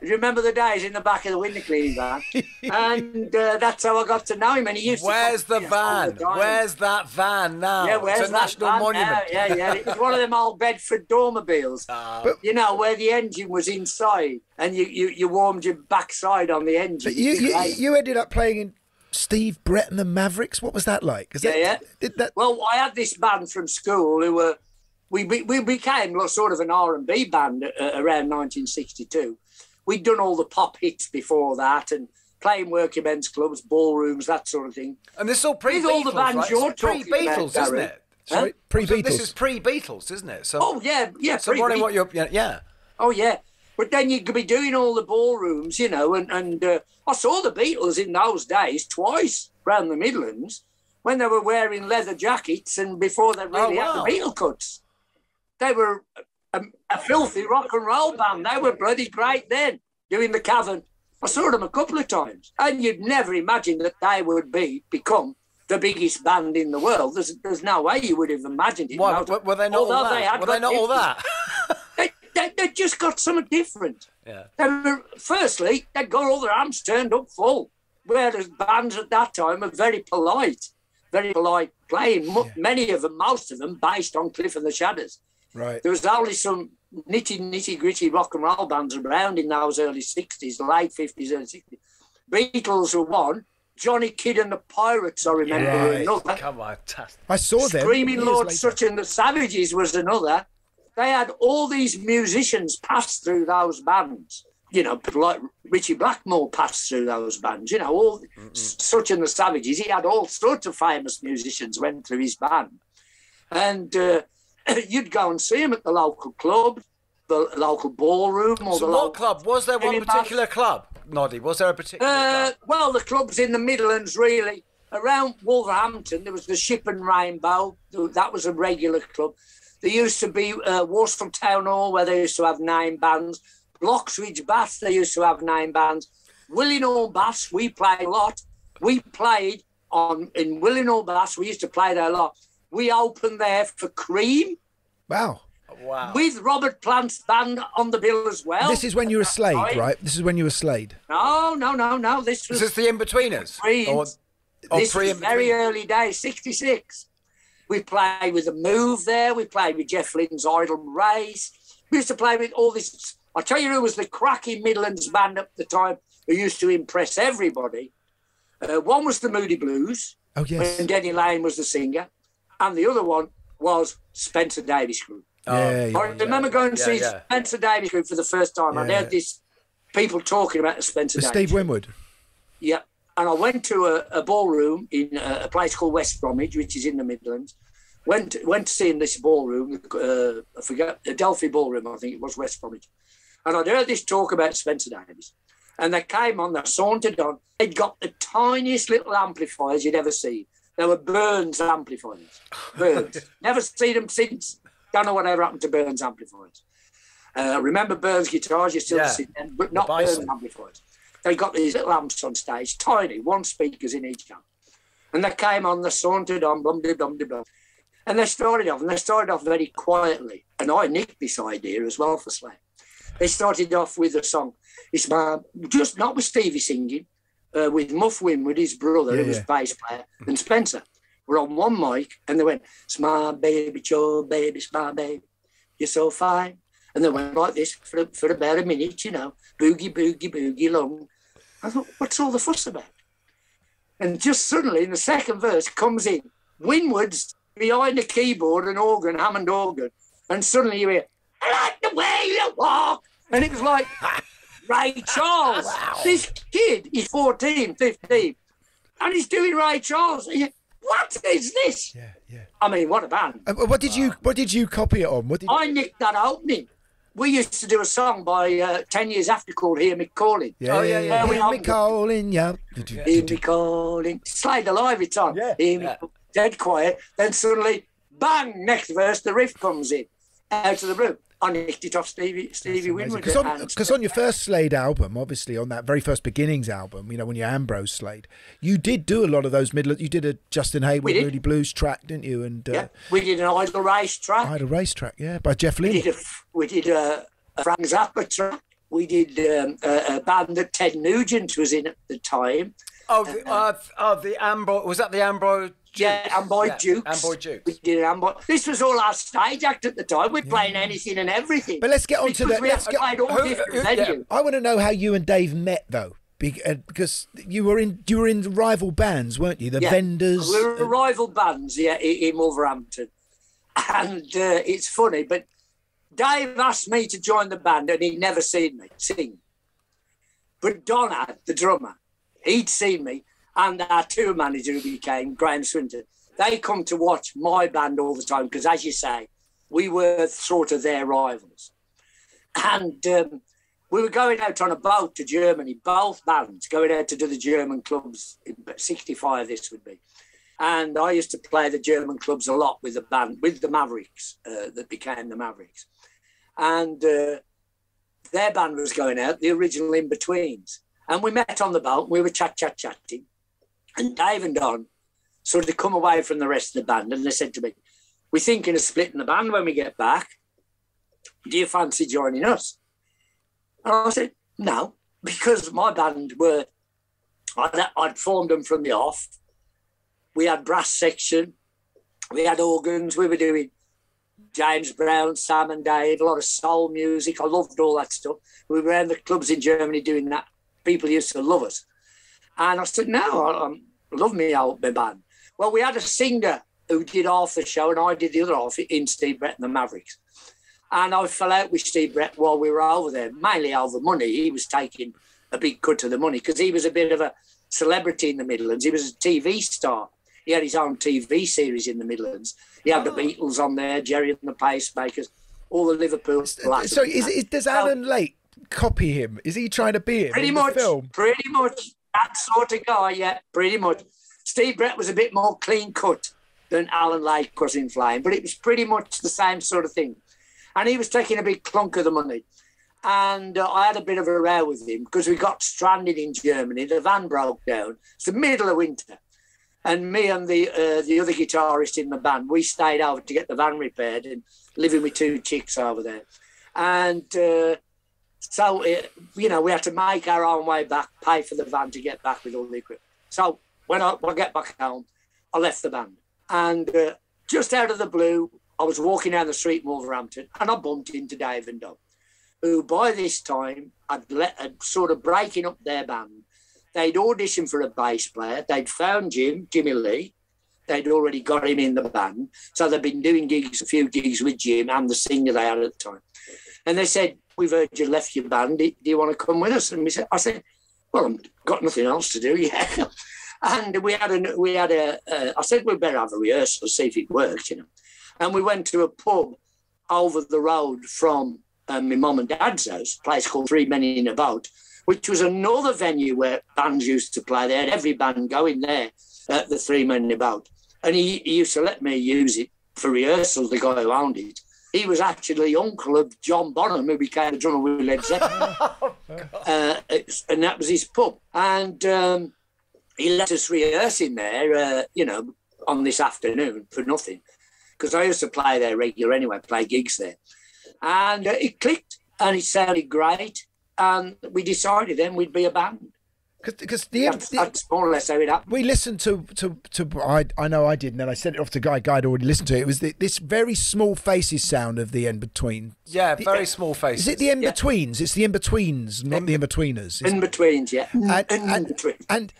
remember the days in the back of the window cleaning van? [laughs] and uh, that's how I got to know him. And he used Where's to the come to all van? time. Where's that van now? Yeah, where's it's a that national van monument. now? Yeah, yeah. It was one of them old Bedford dormobiles. [laughs] But- you know, where the engine was inside and you, you, you warmed your backside on the engine. But you, you, you ended up playing in Steve Brett and the Mavericks. What was that like? Is yeah, that, yeah. Did that, Well, I had this band from school who were we we, we became sort of an R and B band uh, around 1962. We'd done all the pop hits before that and playing working men's clubs, ballrooms, that sort of thing. And this is all pre-Beatles, all the bands right? you're talking pre-Beatles, about, isn't it? Sorry, pre-Beatles. This is pre-Beatles, isn't it? So, Oh yeah, yeah. so running what you're, yeah, yeah. Oh yeah, but then you could be doing all the ballrooms, you know, and and uh, I saw the Beatles in those days twice around the Midlands when they were wearing leather jackets and before they really wow. had the Beatle cuts. They were a, a filthy rock and roll band. They were bloody great then, doing the cavern. I saw them a couple of times, and you'd never imagine that they would be become the biggest band in the world. There's, there's no way you would have imagined it. Why, were, they not all that? had were they not all that? They, they, they just got something different. yeah. They were, firstly, they'd got all their amps turned up full, whereas bands at that time were very polite, very polite playing. Mo Many of them, most of them, based on Cliff and the Shadows. Right. There was only some nitty, nitty gritty rock and roll bands around in those early 60s, late 50s, early 60s. Beatles were one. Johnny Kidd and the Pirates, I remember, were Right. another. Come on, tas- I saw them. Screaming Lord later. Sutch and the Savages was another. They had all these musicians pass through those bands. You know, like Ritchie Blackmore passed through those bands. You know, all Sutch and the Savages. He had all sorts of famous musicians went through his band, and uh, [coughs] you'd go and see him at the local club, the local ballroom, or So the what local club? Was there one particular club, Noddy? Was there a particular uh, club? well, the clubs in the Midlands, really. Around Wolverhampton, there was the Ship and Rainbow. That was a regular club. There used to be uh, Walsall Town Hall, where they used to have nine bands. Bloxwich Bath, they used to have nine bands. Willenhall Bass, we played a lot. We played on in Willenhall Bass. We used to play there a lot. We opened there for Cream Wow. Wow. with Robert Plant's band on the bill as well. This is when you were Slade, Right. right? This is when you were Slade. No, no, no, no. This was This Is this the in-betweeners? Cream. Or, or this pre was very early days, 66. We played with the Move there. We played with Jeff Lynne's Idle Race. We used to play with all this. I'll tell you who was the cracking Midlands band at the time who used to impress everybody. Uh, one was the Moody Blues, Oh yes. when Denny Laine was the singer, and the other one was Spencer Davis Group. yeah, yeah, I remember going to Yeah, see yeah. Spencer Davis Group for the first time. I'd heard this people talking about the Spencer With Davis Steve Winwood. Yeah. And I went to a, a ballroom in a, a place called West Bromwich, which is in the Midlands. Went went to see in this ballroom, uh, I forget, Adelphi Ballroom, I think it was West Bromwich. And I'd heard this talk about Spencer Davis. And they came on, they sauntered on. They'd got the tiniest little amplifiers you'd ever see. They were Burns amplifiers. Burns. [laughs] Never seen them since. Don't know whatever happened to Burns amplifiers. Uh, remember Burns guitars, you still Yeah. see them, but not The Burns amplifiers. They got these little amps on stage, tiny, one speakers in each amp. And they came on, they sauntered on, blum de blum de blum. And they started off, and they started off very quietly. And I nicked this idea as well for Slade. They started off with a song. It's my, just not with Stevie singing, uh, with Muff Winwood, his brother, Yeah, who was yeah. bass player, and Spencer were on one mic, and they went, "It's my baby, Joe, baby, my baby, you're so fine." And they went like this for, for about a minute, you know, boogie, boogie, boogie long. I thought, what's all the fuss about? And just suddenly, in the second verse, comes in Winwood's behind the keyboard and organ, Hammond organ, and suddenly you hear, "I like the way you walk," and it was like [laughs] Ray Charles. [laughs] This kid, he's 14, 15, and he's doing Ray Charles. What is this? Yeah, yeah. I mean, what a band! Uh, what did you What did you copy it on? What did I nicked that opening. we used to do a song by uh, 10 years after called Hear Me Calling. Yeah, Oh, yeah, yeah. Where we Hear me calling, yeah. Hear me calling. Slade Alive it's on. Yeah. Hear me Yeah. dead quiet. Then suddenly, bang, next verse, the riff comes in out of the blue. I nicked it off Stevie Stevie Winwood. Because on, on your first Slade album, obviously on that very first beginnings album, you know, when you're Ambrose Slade, you did do a lot of those middle. You did a Justin We Hayward did. Moody Blues track, didn't you? And uh, yeah, we did an idle race track. I had a race track, yeah, by Jeff We Lynne. did a, we did a, a Frank Zappa track. We did um, a, a band that Ted Nugent was in at the time. Oh, the, uh, oh, the Ambro. Was that the Ambro? Yeah, Amboy Yeah, Dukes. Amboy Dukes. We did Amboy. This was all our stage act at the time. We're playing anything and everything. But let's get on to the- We let's get- all who- different who- yeah. I want to know how you and Dave met, though, uh, because you were in you were in rival bands, weren't you? The Yeah. Vendors. We were rival bands, yeah, in, in Wolverhampton. And uh, it's funny, but Dave asked me to join the band and he'd never seen me sing. But Donna, the drummer, he'd seen me, and our tour manager who became Graham Swinton. They come to watch my band all the time because, as you say, we were sort of their rivals. And um, we were going out on a boat to Germany, both bands going out to do the German clubs. In 65, this would be. And I used to play the German clubs a lot with the band, with the Mavericks uh, that became the Mavericks. And uh, their band was going out, the original In Betweens. And we met on the boat, we were chat, chat, chatting. And Dave and Don sort of come away from the rest of the band and they said to me, We're thinking of splitting the band when we get back. Do you fancy joining us? And I said, No, because my band were, I'd, I'd formed them from the off. We had brass section, we had organs, we were doing James Brown, Sam and Dave, a lot of soul music. I loved all that stuff. We were in the clubs in Germany doing that. People used to love us. And I said, no, I, I love me out my band. Well, we had a singer who did half the show and I did the other half in Steve Brett and the Mavericks. And I fell out with Steve Brett while we were over there, mainly over money. He was taking a big cut of the money because he was a bit of a celebrity in the Midlands. He was a TV star. He had his own TV series in the Midlands. He had the ah. Beatles on there, Gerry and the Pacemakers, all the Liverpool. so is, is does Alan Lake copy him? Is he trying to be him Pretty in the much, film? pretty much that sort of guy. Yeah, pretty much. Steve Brett was a bit more clean cut than Alan Lake was in Flame, but it was pretty much the same sort of thing. And he was taking a big clunk of the money. And uh, I had a bit of a row with him because we got stranded in Germany. The van broke down. It's the middle of winter. And me and the uh, the other guitarist in the band, we stayed over to get the van repaired and living with two chicks over there. And uh, so, uh, you know, we had to make our own way back, pay for the van to get back with all the equipment. So when I, when I get back home, I left the band. And uh, just out of the blue, I was walking down the street in Wolverhampton and I bumped into Dave and Doug, who by this time had, let, had sort of breaking up their band. They'd auditioned for a bass player. They'd found Jim, Jimmy Lea. They'd already got him in the band. So they'd been doing gigs, a few gigs with Jim and the singer they had at the time. And they said, We've heard you left your band. Do you want to come with us? And we said, I said, Well, I've got nothing else to do. [laughs] Yeah. And we had a, we had a. Uh, I said, We'd better have a rehearsal, see if it works, you know. And we went to a pub over the road from um, my mum and dad's house, a place called Three Men in a Boat, which was another venue where bands used to play. They had every band going there at the Three Men in a Boat. And he, he used to let me use it for rehearsals, the guy who owned it. He was actually uncle of John Bonham, who became a drummer with Led Zeppelin. uh, and that was his pub. And um, he let us rehearse in there, uh, you know, on this afternoon for nothing. Because I used to play there regular anyway, play gigs there. And uh, it clicked and it sounded great. And we decided then we'd be a band. Because the, That's, that's more or less how it happened. we listened to to to I I know I did, and then I sent it off to Guy. Guy had already listened to it. It was the, this very small faces sound of the in between. Yeah, very small faces. Is it the in betweens? It's the in betweens, not the in betweeners. In betweens, yeah. And, In and, and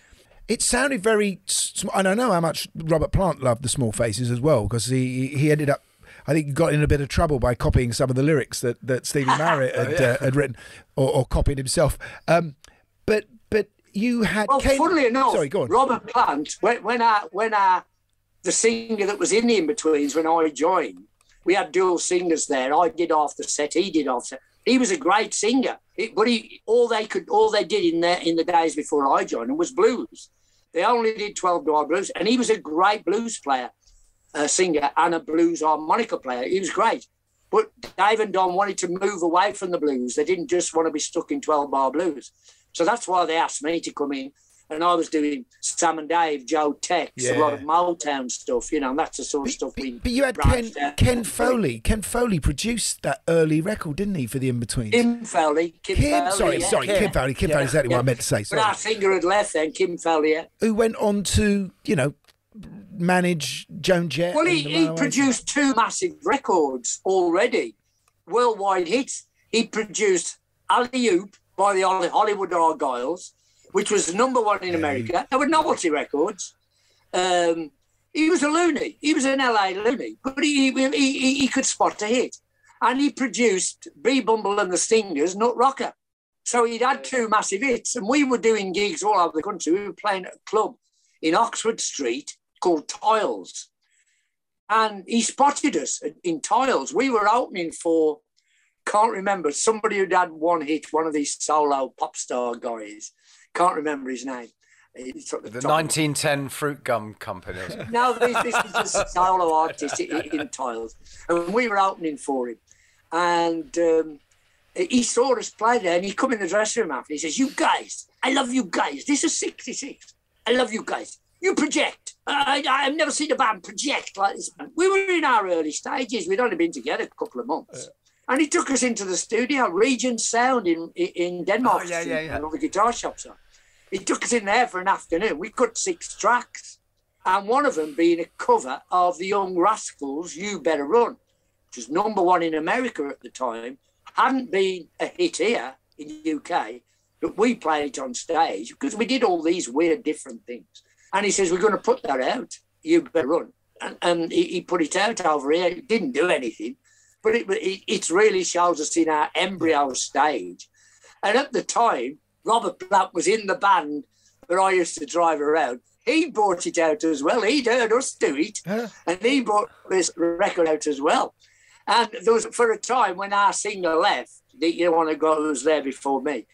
it sounded very, sm- and I know how much Robert Plant loved the small faces as well because he he ended up. I think he got in a bit of trouble by copying some of the lyrics that, that Stevie [laughs] Marriott had, yeah. uh, had written or, or copied himself. Um, but but you had Well, came, funnily enough, Sorry, go on. Robert Plant, when, when I when I the singer that was in the in betweens when I joined, we had dual singers there. I did half the set, he did half the set. He was a great singer, it, but he all they could all they did in there in the days before I joined them was blues. They only did twelve bar blues, and he was a great blues player, a singer, and a blues harmonica player. He was great. But Dave and Don wanted to move away from the blues. They didn't just want to be stuck in 12 bar blues. So that's why they asked me to come in. And I was doing Sam and Dave, Joe Tex, a lot of Motown stuff, you know, and that's the sort of stuff we. But you had Ken, Ken Fowley. Ken Fowley produced that early record, didn't he, for the In Between? Kim Fowley. Kim, Kim Fowley, sorry, yeah. sorry, Kim Fowley. Kim Yeah. Fowley, is exactly what I meant to say. But Sorry. our singer had left then, Kim Fowley. yeah. Who went on to, you know, manage Joan Jett? Well, he, he produced two massive records already, worldwide hits. He produced Alley Oop by the Hollywood Argyles, which was number one in America. They were novelty records. Um, he was a loony. He was an LA loony, but he, he, he, he could spot a hit. And he produced B Bumble and the Stingers, Nut Rocker. So he'd had two massive hits, and we were doing gigs all over the country. We were playing at a club in Oxford Street called Tiles. And he spotted us in Tiles. We were opening for, can't remember, somebody who'd had one hit, one of these solo pop star guys. Can't remember his name. He took The 1910 Fruit Gum Company. or [laughs] something. no, this, this is a solo artist in, in Tiles. And we were opening for him. And um, he saw us play there and he come in the dressing room after. He says, You guys, I love you guys. This is 66. I love you guys. You project. I, I, I've never seen a band project like this. We were in our early stages. We'd only been together a couple of months. And he took us into the studio, Regent Sound in in Denmark. Oh, yeah, yeah, yeah. And all the guitar shops are. He took us in there for an afternoon. We cut six tracks, and one of them being a cover of the Young Rascals' "You Better Run," which was number one in America at the time. Hadn't been a hit here in the UK, but we played it on stage because we did all these weird different things. And he says, "We're going to put that out. You better run." And, and he, he put it out over here. It didn't do anything, but it, it it really shows us in our embryo stage. And at the time, Robert Plant was in the band that I used to drive around. He brought it out as well. He'd heard us do it, and he brought this record out as well. And there was for a time when our singer left, the you want to go who was there before me,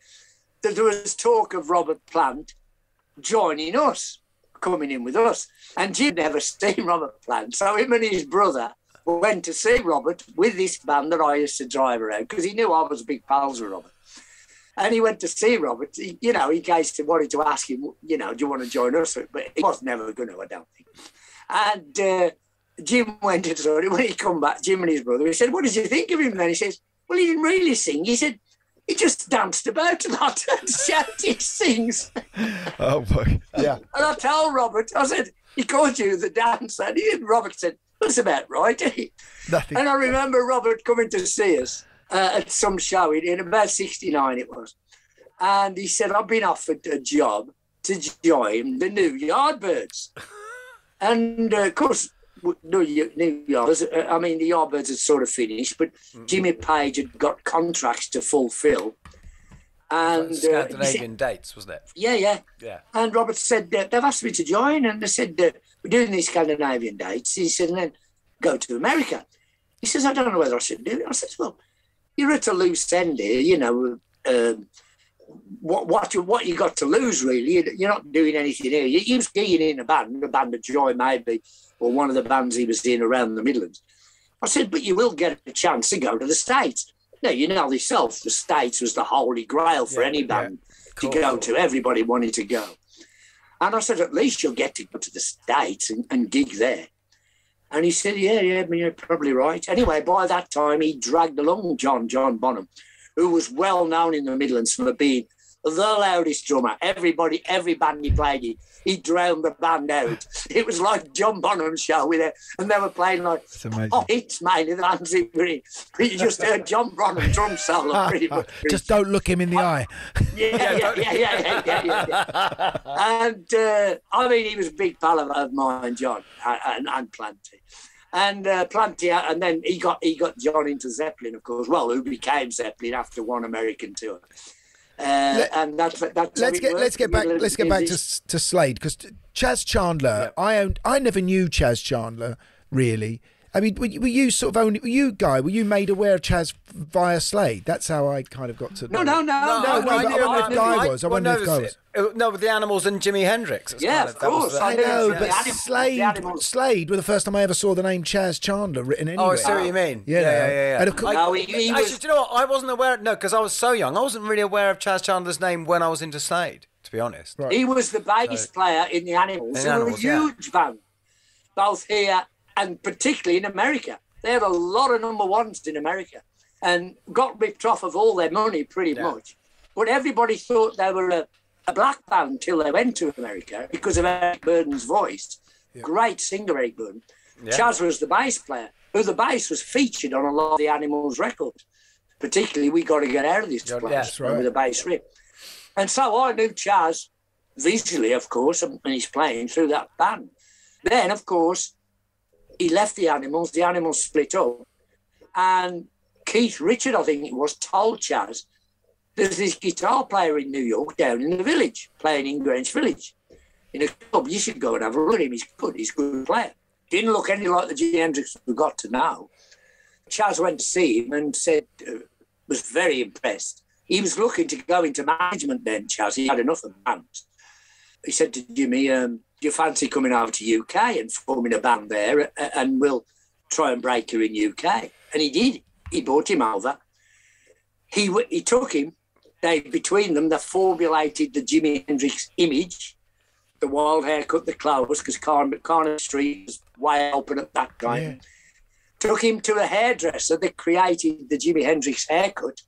that there was talk of Robert Plant joining us, coming in with us. And Jim never [laughs] seen Robert Plant, so him and his brother went to see Robert with this band that I used to drive around because he knew I was a big pals with Robert. And he went to see Robert. He, you know, he came to wanted to ask him, you know, do you want to join us? But he was never going to, I don't think. And uh, Jim went and saw it. When he come back, Jim and his brother, he said, "What did you think of him?" Then he says, "Well, he didn't really sing." He said, "He just danced about a lot and [laughs] shouted, sings." Oh, boy. Yeah. And I told Robert, I said, "He called you the dancer." And he did. Robert said, "That's about right." Nothing. And I remember Robert coming to see us uh, at some show in, about 69 it was. And he said, I've been offered a job to join the New Yardbirds. [laughs] and uh, of course, New, New Yardbirds, uh, I mean, the Yardbirds had sort of finished, but Jimmy Page had got contracts to fulfill. And uh, said- Scandinavian dates, wasn't it? yeah, yeah. Yeah. And Robert said, uh, they've asked me to join. And they said, uh, we're doing these Scandinavian dates. He said, and then go to America. He says, I don't know whether I should do it. I said, well, you're at a loose end here, you know. Um, what what you what you got to lose really? You- You're not doing anything here. You, you was gigging in a band, a band of joy maybe, or one of the bands he was in around the Midlands. I said, but you will get a chance to go to the States. Now you know yourself, the States was the holy grail for Yeah, any yeah. band to go to. Everybody wanted to go. And I said, at least you'll get to go to the States and, and gig there. And he said, yeah, yeah, you're probably right. Anyway, by that time, he dragged along John, John Bonham, who was well known in the Midlands for being the loudest drummer. Everybody, every band he played in, he drowned the band out. [laughs] It was like John Bonham's show with it, and they were playing like It's oh, hits, mainly the bands [laughs] he were in. But you just heard John Bonham drum solo [laughs] pretty much. Just don't look him in the eye. Yeah, yeah, yeah, yeah, yeah, yeah, yeah. And uh, I mean, he was a big pal of, of mine, John, and, and Planty. And uh, Planty, and then he got he got John into Zeppelin, of course. Well, who became Zeppelin after one American tour. Uh, and that's that's let's get let's get back let's get back to to Slade because Chas Chandler I owned I never knew Chas Chandler really I mean, were, you- were you sort of only were you guy? Were you made aware of Chas via Slade? That's how I kind of got to. No, know. no, no, no, no, no, but I wonder if Guy was. I wonder no, if Guy was. it- no, with the Animals and Jimi Hendrix. Yeah, kind of that was course, the- I I know, the but animals- the Slade, animals. Slade were the first time I ever saw the name Chas Chandler written anywhere. Oh, I see what you mean. You Yeah, yeah, yeah. yeah. and of course- No, he- he actually, was- do you know what? I wasn't aware. No, because I was so young. I wasn't really aware of Chas Chandler's name when I was into Slade. To be honest. Right. He was the bass player in the Animals. In They were a Animals, yeah. huge band, both here and particularly in America. They had a lot of number ones in America and got ripped off of all their money pretty much. But everybody thought they were a, a black band until they went to America because of Eric Burdon's voice. Great singer, Eric Burdon. Chas was the bass player, who the bass was featured on a lot of the Animals records. Particularly, we got to get out of this place that's right. with a bass rip. And so I knew Chas visually, of course, and he's playing through that band. Then, of course, he left the Animals. The Animals split up, and Keith Richard, I think it was, told Chas, "There's this guitar player in New York down in the village playing in Greenwich Village, in a club. You should go and have a look at him. He's good. He's a good player. Didn't look any like the Jimi Hendrix we got to know." Chas went to see him and said, uh, was very impressed. He was looking to go into management then, Chas. He had enough of bands. He said to Jimi, um, do you fancy coming over to UK and forming a band there uh, and we'll try and break you in UK? And he did. He brought him over. He, he took him. They, between them, they formulated the Jimi Hendrix image, the wild haircut, the clothes, because Carn- Carnaby Street was way open at that time took him to a hairdresser that created the Jimi Hendrix haircut.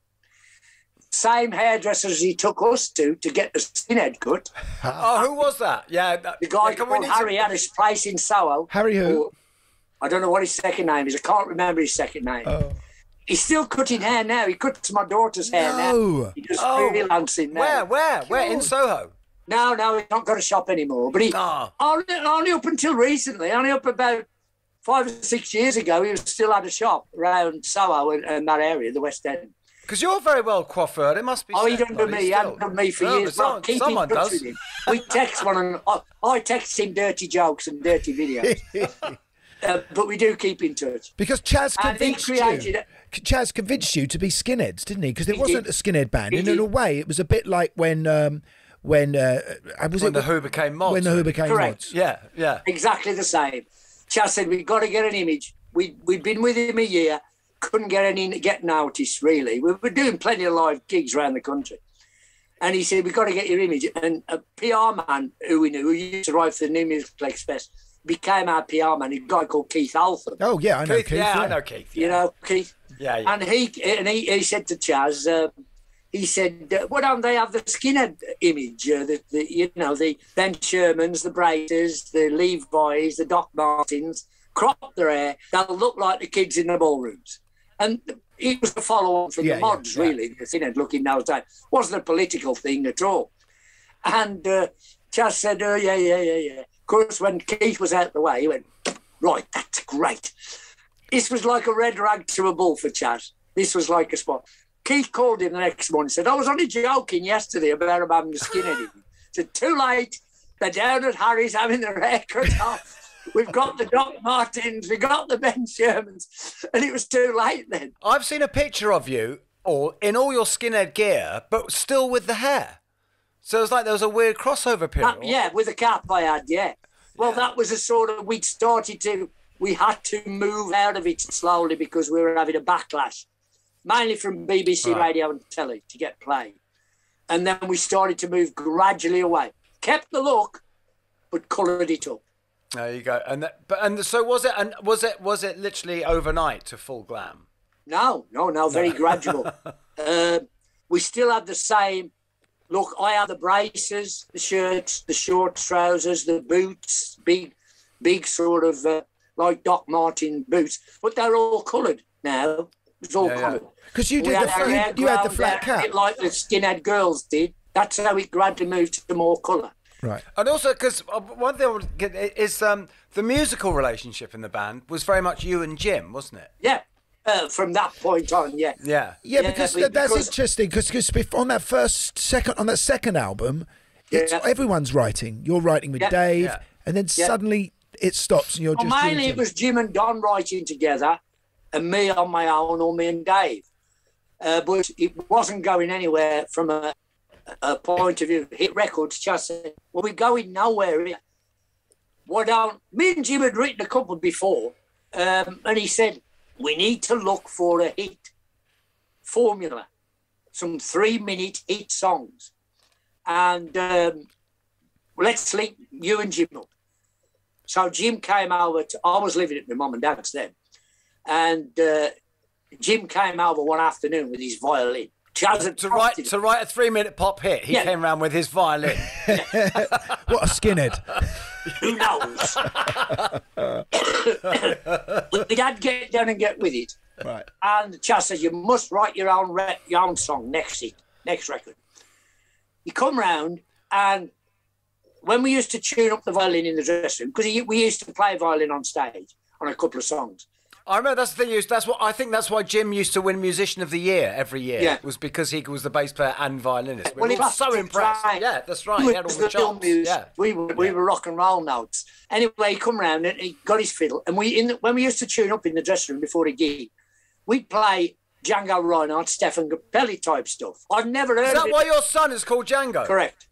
Same hairdresser as he took us to to get the skinhead cut. [laughs] Oh, who was that? Yeah, that, The guy yeah, called need to- Harry had his place in Soho. Harry who? Or- I don't know what his second name is. I can't remember his second name. Oh. He's still cutting hair now. He cuts my daughter's hair now. No. He does Oh. freelancing now. Where? Where? Where? In Soho. No, no, he's not got a shop anymore. But he Oh. only, only up until recently, only up about five or six years ago, he was still had a shop around Soho and, and that area, the West End. Because you're very well coiffured. It must be. Oh, he said, done to buddy, me. He still. hadn't done me for No, years. but But keep someone in touch does. with him. We text one, and I, I text him dirty jokes and dirty videos. [laughs] uh, but we do keep in touch. Because Chas And he convinced created you. it. Chas convinced you to be skinheads, didn't he? Because it wasn't did. a skinhead band. He and in a way, it was a bit like when um, when uh, was When it the Who became mods. when the Who became Correct. mods. Yeah, yeah. Exactly the same. Chas said we've got to get an image. We we'd been with him a year, couldn't get any get noticed really. We were doing plenty of live gigs around the country. And he said, We've got to get your image. And a PR man who we knew, who used to write for the New Musical Express, became our PR man, a guy called Keith Altham. Oh yeah, I know Keith, Keith. yeah, I know Keith. You know, Keith. Yeah, yeah. And he and he, he said to Chas, uh, he said, uh, "Why don't they have the skinhead image? Uh, the, the you know the Ben Shermans, the Brazers, the Levi's, the Doc Martens, crop their hair. They'll look like the kids in the ballrooms." And it was a follow-on from Yeah, the yeah, mods, yeah. really. The skinhead looking now days wasn't a political thing at all. And uh, Chas said, "Oh yeah, yeah, yeah, yeah." Of course, when Keith was out the way, he went, "Right, that's great." This was like a red rag to a bull for Chas. This was like a spot. Keith called him the next morning and said, I was only joking yesterday about him having the skinhead in. said, too late. They're down at Harry's having their hair cut off. We've got the Doc Martens, we've got the Ben Shermans. And it was too late then. I've seen a picture of you all in all your skinhead gear, but still with the hair. So it's like there was a weird crossover period. Yeah, with the cap I had, yeah. Well, that was a sort of, we'd started to, we had to move out of it slowly because we were having a backlash, mainly from BBC Right. radio and telly to get played. And then we started to move gradually away. Kept the look, but coloured it up. There you go. And that, but and so was it? And was it? Was it literally overnight to full glam? No, no, no, very gradual. [laughs] Um we still had the same look. I had the braces, the shirts, the short trousers, the boots, big, big sort of uh, like Doc Marten boots, but they're all coloured now. It's all Yeah, yeah. coloured. Because you did had the our you, you had the flat cap, like the skinhead girls did. That's how it gradually moved to more colour. Right? And also, because one thing I want to get is um, the musical relationship in the band was very much you and Jim, wasn't it? Yeah, uh, from that point on, yeah. Yeah. Yeah, Yeah, because be- that's because- interesting. Because on that first second on that second album, it's Yeah. everyone's writing. You're writing with Yeah. Dave, Yeah. and then Yeah. suddenly it stops and you're Well, just. you and mainly it was Jim and Don writing together, and me on my own, or me and Dave. Uh, but it wasn't going anywhere from a, a point of view. Hit records just "Well, we're going nowhere here." Why don't me and Jim had written a couple before, um, and he said we need to look for a hit formula, some three-minute hit songs, and um, let's link you and Jim up. So Jim came over. To, I was living at my mum and dad's then, and uh, Jim came over one afternoon with his violin. Chas To write to write a three minute pop hit, he Yeah. came round with his violin. [laughs] What a skinhead. Who knows? [laughs] We'd had get down and get with it. Right. And Chas says, You must write your own re- your own song next it, next record. He come round and when we used to tune up the violin in the dressing room, because we used to play violin on stage on a couple of songs. I remember that's the thing. Is that's what I think. That's why Jim used to win Musician of the Year every year. Yeah. was because he was the bass player and violinist. We Well, were he all was so impressed. Yeah, that's right. He He had all the Yeah. We were we were rock and roll notes. Anyway, he come round and he got his fiddle, and we in the, when we used to tune up in the dressing room before a gig, we'd play Django Reinhardt, Stefan Grappelli type stuff. I've never heard Is of that why your son is called Django? Correct.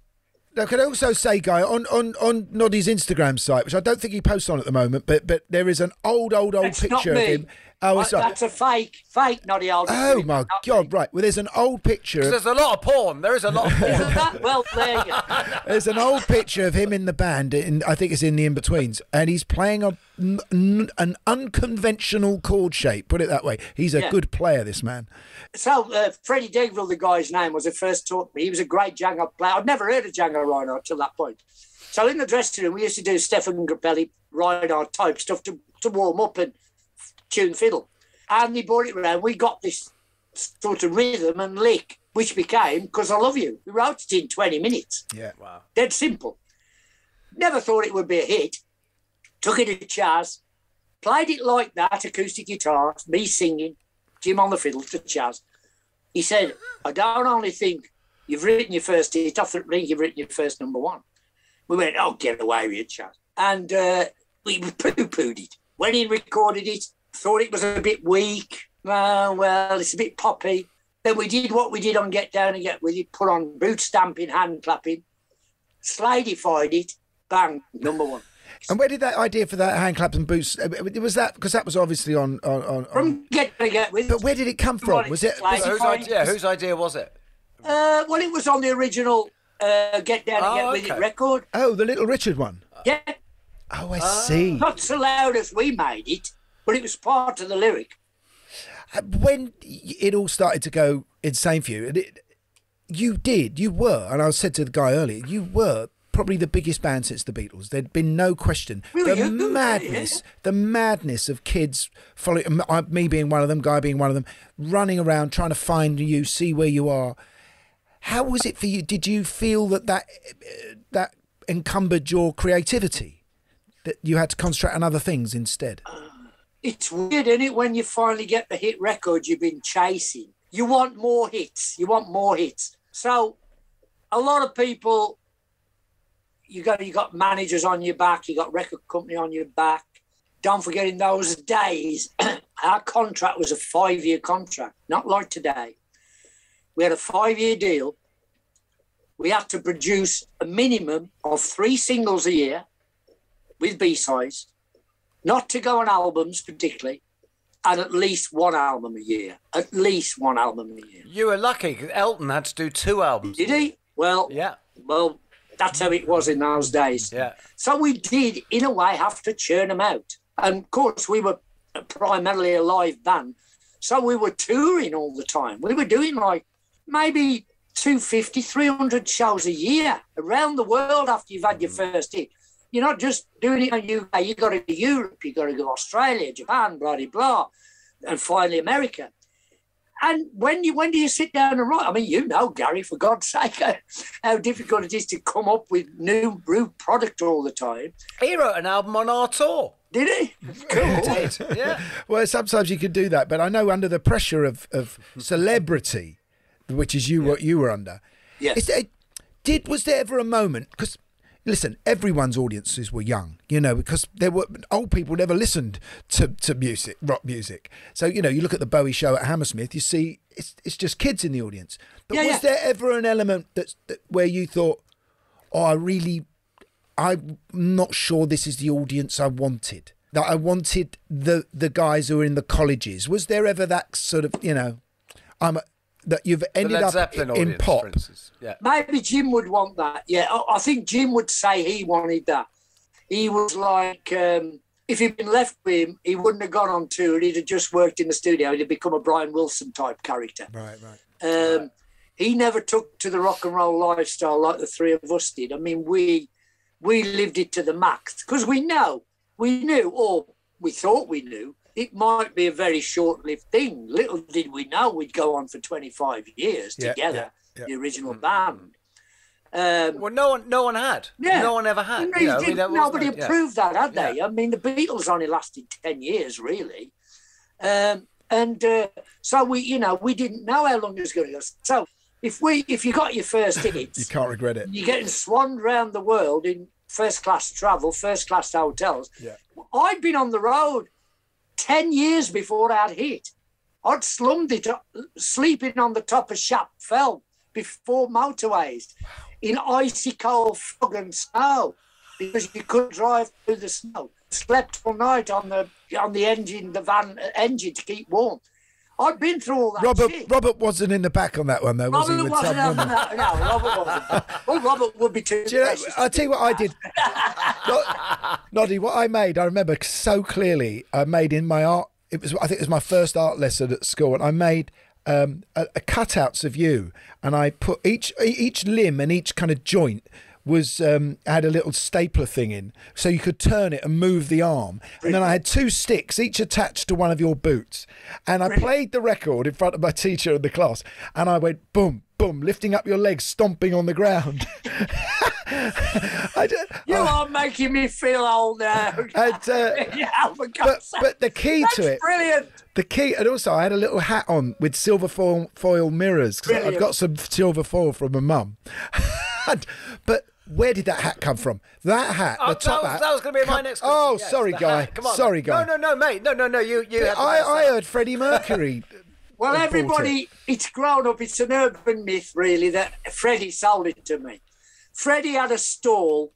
Now, can I also say, Guy, on, on, on Noddy's Instagram site, which I don't think he posts on at the moment, but but there is an old, old, old It's picture of him. Oh, I- it's that's a fake, fake, not the old. Oh my God! Right. Well, there's an old picture. 'Cause Of, There's a lot of porn. There is a lot of [laughs] porn. That, well, there you go. [laughs] there's an old picture of him in the band. In, I think it's in the in betweens, and he's playing a, n- n- an unconventional chord shape. Put it that way. He's a Yeah. good player. This man. So uh, Freddie Degville, the guy's name, was the first taught me. He was a great Django player. I'd never heard of Django Reinhardt till that point. So in the dressing room, we used to do Stefan Grappelli, Reinhardt type stuff to, to warm up and tune fiddle. And he brought it around. We got this sort of rhythm and lick, which became "Cause I Love You." We wrote it in 20 minutes. Yeah. Wow. Dead simple. Never thought it would be a hit. Took it to Chas, played it like that, acoustic guitar, me singing, Jim on the fiddle to Chas. He said, I don't only think you've written your first hit, I think you've written your first number one. We went, oh, get away with it, Chas. And uh, we poo-pooed it. When he recorded it, thought it was a bit weak. Oh, well, it's a bit poppy. Then we did what we did on Get Down and Get With It, put on boot stamping, hand clapping, slidified it, bang, number one. And where did that idea for that hand claps and boots? uh, Was that because that was obviously on on, on, on From Get Down and Get With It. But where did it come from? Was it? Was Whose idea? Whose idea was it? Uh, well, it was on the original uh, Get Down and Oh, Get With okay. It record. oh, the Little Richard one. Yeah, Oh, I see. not so loud as we made it, but it was part of the lyric. Uh, when it all started to go insane for you, and it, you did, you were, and I said to the guy earlier, you were probably the biggest band since the Beatles. There'd been no question. Were the madness, the madness of kids following me being one of them, guy being one of them, running around trying to find you, see where you are. How was it for you? Did you feel that that uh, that encumbered your creativity? That you had to concentrate on other things instead. It's weird, isn't it, when you finally get the hit record you've been chasing? You want more hits. You want more hits. So, a lot of people, you got you got managers on your back, you got record company on your back. Don't forget, in those days, [clears throat] our contract was a five-year contract, not like today. We had a five-year deal. We had to produce a minimum of three singles a year with B-sides not to go on albums particularly, and at least one album a year. At least one album a year. You were lucky 'cause Elton had to do two albums. Did he? Well, Yeah. well, that's how it was in those days. Yeah. So we did, in a way, have to churn them out. And of course, we were primarily a live band, so we were touring all the time. We were doing like maybe 250, 300 shows a year around the world after you've had your hmm. first hit. You're not just doing it on the UK, you got to go to Europe, you got to go Australia, Japan, blah, blah, blah, and finally America. And when you when do you sit down and write? I mean, you know, Gary, for God's sake, how, [laughs] how difficult it is to come up with new new product all the time. He wrote an album on our tour. Did he? [laughs] Cool. [laughs] Yeah. Well, sometimes you could do that, but I know under the pressure of, of celebrity, which is you what you were under. Yes. Is there, did was there ever a moment? Because listen, everyone's audiences were young, you know, because there were old people never listened to, to music, rock music. So, you know, you look at the Bowie show at Hammersmith, you see it's, it's just kids in the audience. But Yeah, was yeah. there ever an element that's, that where you thought, oh, I really, I'm not sure this is the audience I wanted? That I wanted the, the guys who are in the colleges. Was there ever that sort of, you know, I'm a, that you've ended up Zeppelin in audience, pop? for instance. Yeah. Maybe Jim would want that. Yeah, I, I think Jim would say he wanted that. He was like, um, if he'd been left with him, he wouldn't have gone on tour. He'd have just worked in the studio. He'd have become a Brian Wilson type character. Right, right. Um, he never took to the rock and roll lifestyle like the three of us did. I mean, we we lived it to the max because we know, we knew, or we thought we knew, it might be a very short-lived thing. Little did we know we'd go on for 25 years Yeah, together, yeah, yeah. the original band. Um, well, no one, no one had. Yeah. No one ever had. No, you know, I mean, nobody approved that, had they? I mean, the Beatles only lasted ten years, really, um, and uh, so we, you know, we didn't know how long it was going to go. So if we, if you got your first [laughs] tickets, You can't regret it. you're getting swanned around the world in first class travel, first class hotels. Yeah. I'd been on the road ten years before I'd hit. I'd slummed it, sleeping on the top of Shap Fell before motorways in icy cold fog and snow because you couldn't drive through the snow. Slept all night on the on the engine, the van uh, engine to keep warm. I'd been through all that Robert shit. Robert wasn't in the back on that one though, was he? Robert with wasn't, no, [laughs] no, no, Robert wasn't. Well, Robert would be too. Do you know, I'll tell you what I did. Nod- Noddy, what I made, I remember so clearly. I made in my art. It was, I think, it was my first art lesson at school, and I made um, a, a cutouts of you, and I put each each limb and each kind of joint was um, had a little stapler thing in, so you could turn it and move the arm. And then I had two sticks, each attached to one of your boots, and I played the record in front of my teacher in the class, and I went boom, boom, lifting up your legs, stomping on the ground. [laughs] I did, You oh, are making me feel old now. [laughs] and, uh, [laughs] yeah, but but the key That's to it, brilliant. the key, and also I had a little hat on with silver foil, foil mirrors because I've got some silver foil from my mum. And- where did that hat come from? That hat, Oh, the top that was, hat. that was going to be my come- next. question. Oh, Yes, sorry, guy. hat. Come on. Sorry, guy. No, no, no, mate. No, no, no. You, you. had I, I heard Freddie Mercury. [laughs] Well, had brought everybody, it's grown up. It's an urban myth, really, that Freddie sold it to me. Freddie had a stall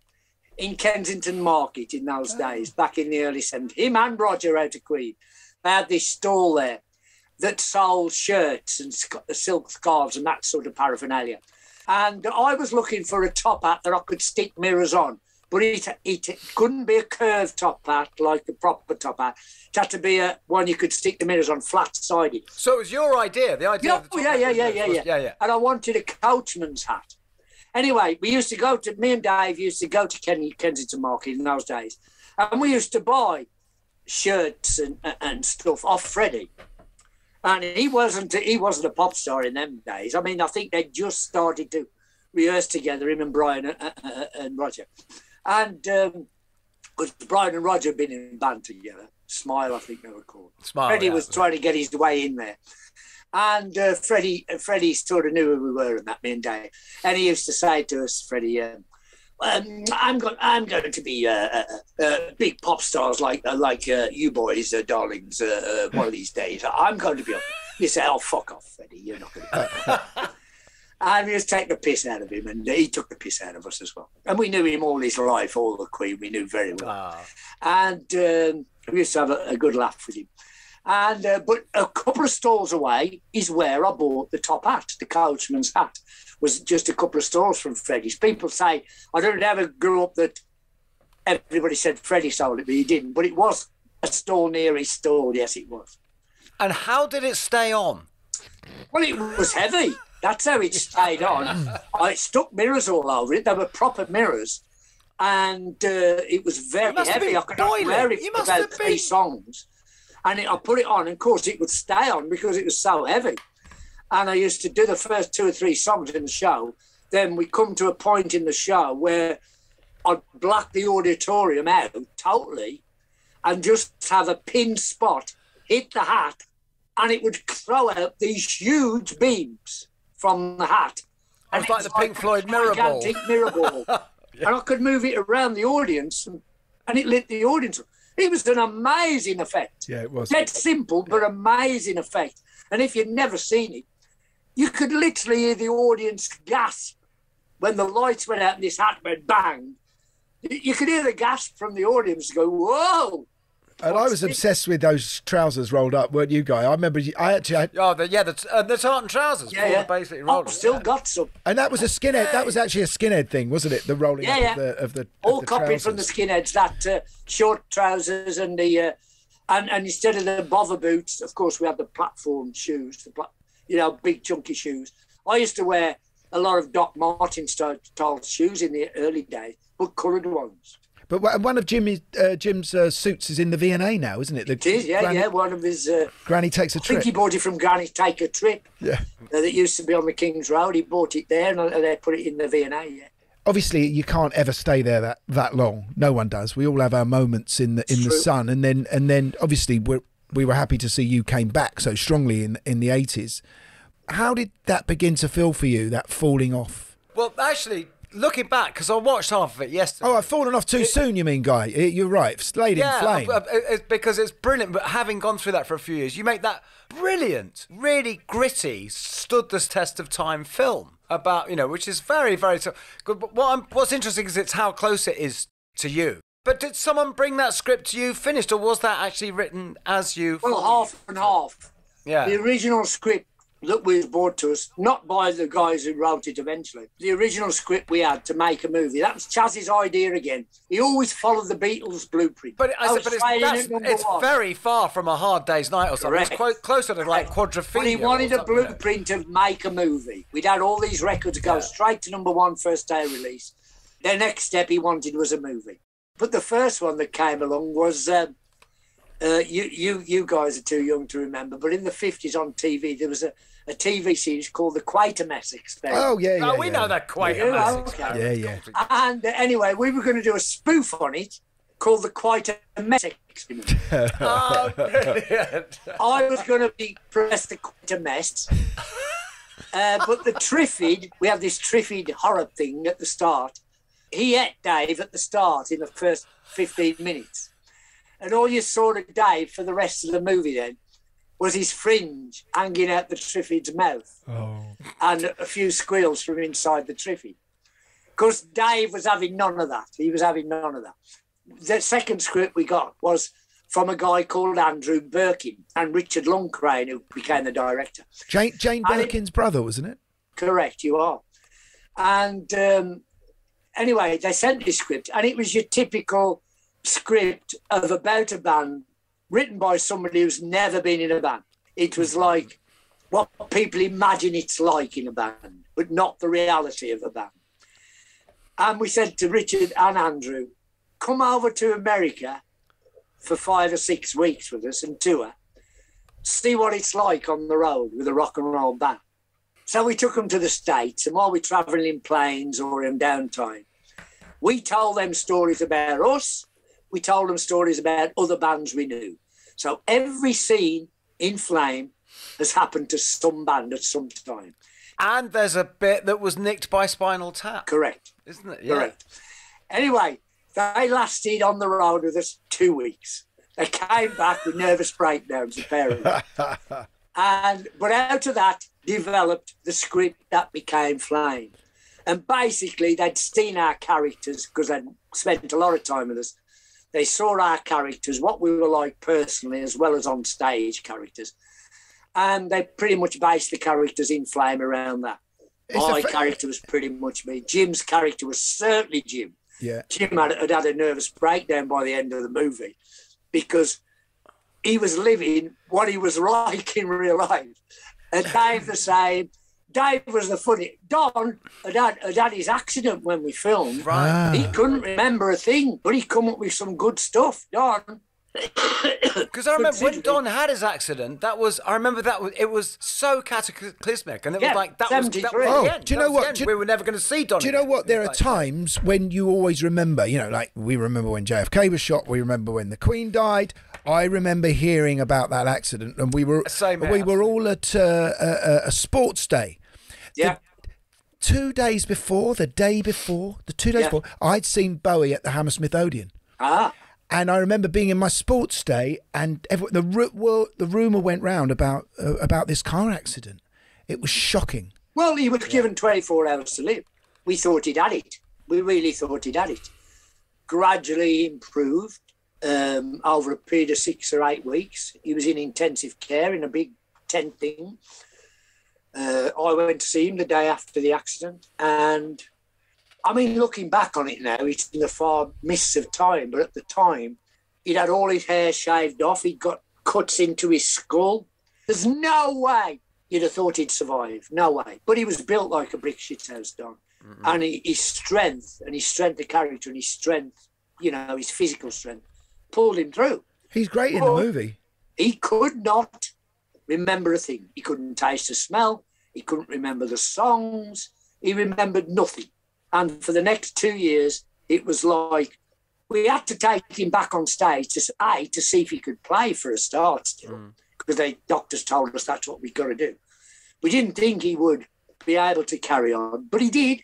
in Kensington Market in those oh. days, back in the early 70s. Him and Roger out of Queen. They had this stall there that sold shirts and sc- silk scarves and that sort of paraphernalia. And I was looking for a top hat that I could stick mirrors on, but it, it couldn't be a curved top hat like the proper top hat. It had to be a one you could stick the mirrors on flat sided. So it was your idea. The idea. Yeah, the oh, yeah, yeah, yeah, yeah, yeah. yeah, yeah. And I wanted a coachman's hat. Anyway, we used to go to me and Dave used to go to Ken, Kensington Market in those days, and we used to buy shirts and and stuff off Freddie. And he wasn't he wasn't a pop star in them days. I mean, I think they just started to rehearse together, him and Brian and, uh, and Roger, and because Brian and Roger had been in band together. Smile, I think they were called. Smile, Freddie yeah, was trying to get his way in there. And uh, Freddie, uh, Freddie sort of knew who we were and that me and Dave. And he used to say to us, Freddie, um, um, I'm going, I'm going to be uh, uh, uh, big pop stars like uh, like uh, you boys, uh, darlings, one of these days. I'm going to be. A... You say, oh fuck off, Freddie, you're not going to. [laughs] And we just take the piss out of him, and he took the piss out of us as well. And we knew him all his life, all the Queen, we knew very well Ah. and um, we used to have a, a good laugh with him. And uh, but a couple of stalls away is where I bought the top hat, the coachman's hat, was just a couple of stalls from Freddie's. People say I don't ever grew up that everybody said Freddie sold it, but he didn't. But it was a stall near his stall. Yes, it was. And how did it stay on? Well, it was heavy. That's how it stayed on. [laughs] I stuck mirrors all over it. They were proper mirrors, and uh, it was very heavy. I could not wear it You for about have three songs, and it, I put it on. And of course, it would stay on because it was so heavy. And I used to do the first two or three songs in the show. Then we come to a point in the show where I'd black the auditorium out totally, and just have a pin spot hit the hat, and it would throw out these huge beams from the hat. It's like the Pink Floyd mirror ball. mirror ball. [laughs] and I could move it around the audience, and, and it lit the audience. up. It was an amazing effect. Yeah, it was. Dead simple, but amazing effect. And if you'd never seen it, you could literally hear the audience gasp when the lights went out and this hat went bang. You you could hear the gasp from the audience go, "Whoa!" And I was obsessed with those trousers rolled up, weren't you, Guy? I remember you, I actually had, Oh, the, yeah, the, uh, the tartan trousers. Yeah, full yeah. of basically I've still yeah. got some. and that was a skinhead. That was actually a skinhead thing, wasn't it? The rolling Yeah, up yeah. of the of the of all the copied from the skinheads. That uh, short trousers and the uh, and and instead of the bother boots, of course, we had the platform shoes, the pla- you know big chunky shoes. I used to wear a lot of Doc Marten style, style shoes in the early days, but coloured ones. But one one of Jimmy's uh, Jim's uh, suits is in the V&A now, isn't it? The It is, yeah, Granny, yeah. One of his. Uh, Granny takes a I think trip. he bought it from Granny Take a Trip. Yeah. Uh, that used to be on the King's Road. He bought it there, and uh, they put it in the V and A. Yeah. Obviously, you can't ever stay there that, that long. No one does. We all have our moments in the in the True. sun, and then and then obviously we we were happy to see you came back so strongly in in the eighties. How did that begin to feel for you? That falling off. Well, actually, looking back, because I watched half of it yesterday. Oh, I've fallen off too soon. You mean, Guy? You're right. Slade in Flame. it's because it's brilliant. But having gone through that for a few years, you make that brilliant, really gritty, stood the test of time film about you know, which is very, very. Good. But what I'm, what's interesting is it's how close it is to you. But did someone bring that script to you finished, or was that actually written as you? Well, half and half. Yeah. The original script that was brought to us, not by the guys who wrote it eventually, the original script we had to make a movie, that was Chas's idea again. He always followed the Beatles blueprint. But, I said, but it's, it's very far from a hard day's night or something. It's quite closer to like quadrophenia. But he wanted a blueprint of make a movie. We'd had all these records go straight to number one first day of release. The next step he wanted was a movie. But the first one that came along was um, uh, you, you, you guys are too young to remember, but in the 50s on TV, there was a, a TV series called The Quatermass Experiment. oh yeah, yeah. Oh, we yeah. know that quite Yeah, a massive okay. experiment. Yeah, yeah. And uh, anyway, we were going to do a spoof on it called The Quatermass Experiment. [laughs] Oh, brilliant. [laughs] I was going to be pressed to quite a mess. Uh, but the Triffid, we have this Triffid horror thing at the start. He ate Dave at the start in the first 15 minutes. And all you saw of Dave for the rest of the movie then was his fringe hanging out the Triffid's mouth and a few squeals from inside the Triffid. Because Dave was having none of that. He was having none of that. The second script we got was from a guy called Andrew Birkin and Richard Loncraine, who became the director. Jane Jane And it- Birkin's brother, wasn't it? Correct, you are. And um, anyway, they sent this script, and it was your typical script of about a band written by somebody who's never been in a band. It was mm-hmm. like what people imagine it's like in a band, but not the reality of a band. And we said to Richard and Andrew, come over to America for five or six weeks with us and tour, see what it's like on the road with a rock and roll band. So we took them to the States, and while we're traveling in planes or in downtime, we told them stories about us. We told them stories about other bands we knew. So every scene in Flame has happened to some band at some time. And there's a bit that was nicked by Spinal Tap, Correct. isn't it? Yeah. Correct. Anyway, they lasted on the road with us two weeks. They came back with nervous breakdowns, apparently. [laughs] and but out of that developed the script that became Flame. And basically, they'd seen our characters because they'd spent a lot of time with us. They saw our characters, what we were like personally, as well as on stage characters. And they pretty much based the characters in Flame around that. It's My fa- character was pretty much me. Jim's character was certainly Jim. Yeah. Jim had, had had a nervous breakdown by the end of the movie because he was living what he was [laughs] like in real life. And Dave the same. Dave was the funny. Don had had, had had his accident when we filmed. Ah. He couldn't remember a thing, but he come up with some good stuff. Don. [coughs] Because I remember when Don had his accident, that was I remember that was, it was so cataclysmic, and it Yeah, was like that was, that was 73. the Oh, end. do you That know what? Do you- we were never going to see Don. Do you know again. what? There are like- times when you always remember, you know, like we remember when JFK was shot, we remember when the Queen died. I remember hearing about that accident, and we were Same we here, were all at uh, a, a- a sports day. Yeah. two days before, the day before, the two days Yeah. before, I'd seen Bowie at the Hammersmith Odeon. Ah, And I remember being in my sports day, and every, the ru- well, the rumor went round about uh, about this car accident. It was shocking. well, he was given 24 hours to live. We thought he'd had it. We really thought he'd had it. Gradually improved um, over a period of six or eight weeks. He was in intensive care in a big tent thing. Uh, I went to see him the day after the accident, and I mean, looking back on it now, it's in the far mists of time. But at the time, he'd had all his hair shaved off. He'd got cuts into his skull. There's no way you'd have thought he'd survive. No way. But he was built like a brick shithouse, Don. And he, his strength and his strength of character and his strength, you know, his physical strength, pulled him through. He's great in the movie. He could not remember a thing. He couldn't taste the smell. He couldn't remember the songs. He remembered nothing. And for the next two years, it was like we had to take him back on stage to a to see if he could play for a start still, mm. because the doctors told us that's what we got to do. We didn't think he would be able to carry on, but he did.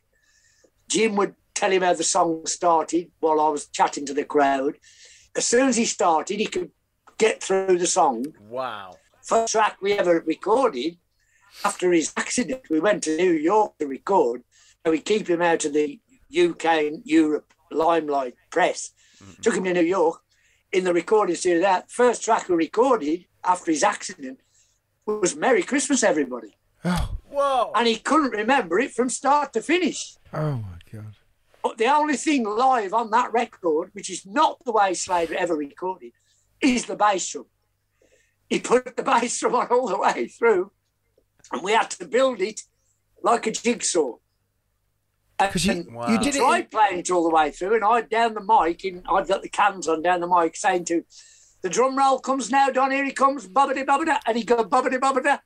Jim would tell him how the song started while I was chatting to the crowd. As soon as he started, he could get through the song. Wow. First track we ever recorded after his accident, we went to New York to record, and we keep him out of the UK and Europe limelight press. Mm-hmm. Took him to New York in the recording studio. That first track we recorded after his accident was "Merry Christmas, Everybody," Oh, Whoa. and he couldn't remember it from start to finish. oh my god. But the only thing live on that record, which is not the way Slade ever recorded, is the bass drum. He put the bass drum on all the way through, and we had to build it like a jigsaw. And, 'Cause you- and you he did it tried in- playing it all the way through, and I'd down the mic, and I'd got the cans on down the mic saying to the drum roll comes now, Don, here he comes, bubbity bubbity, and he go bubbity bubbity.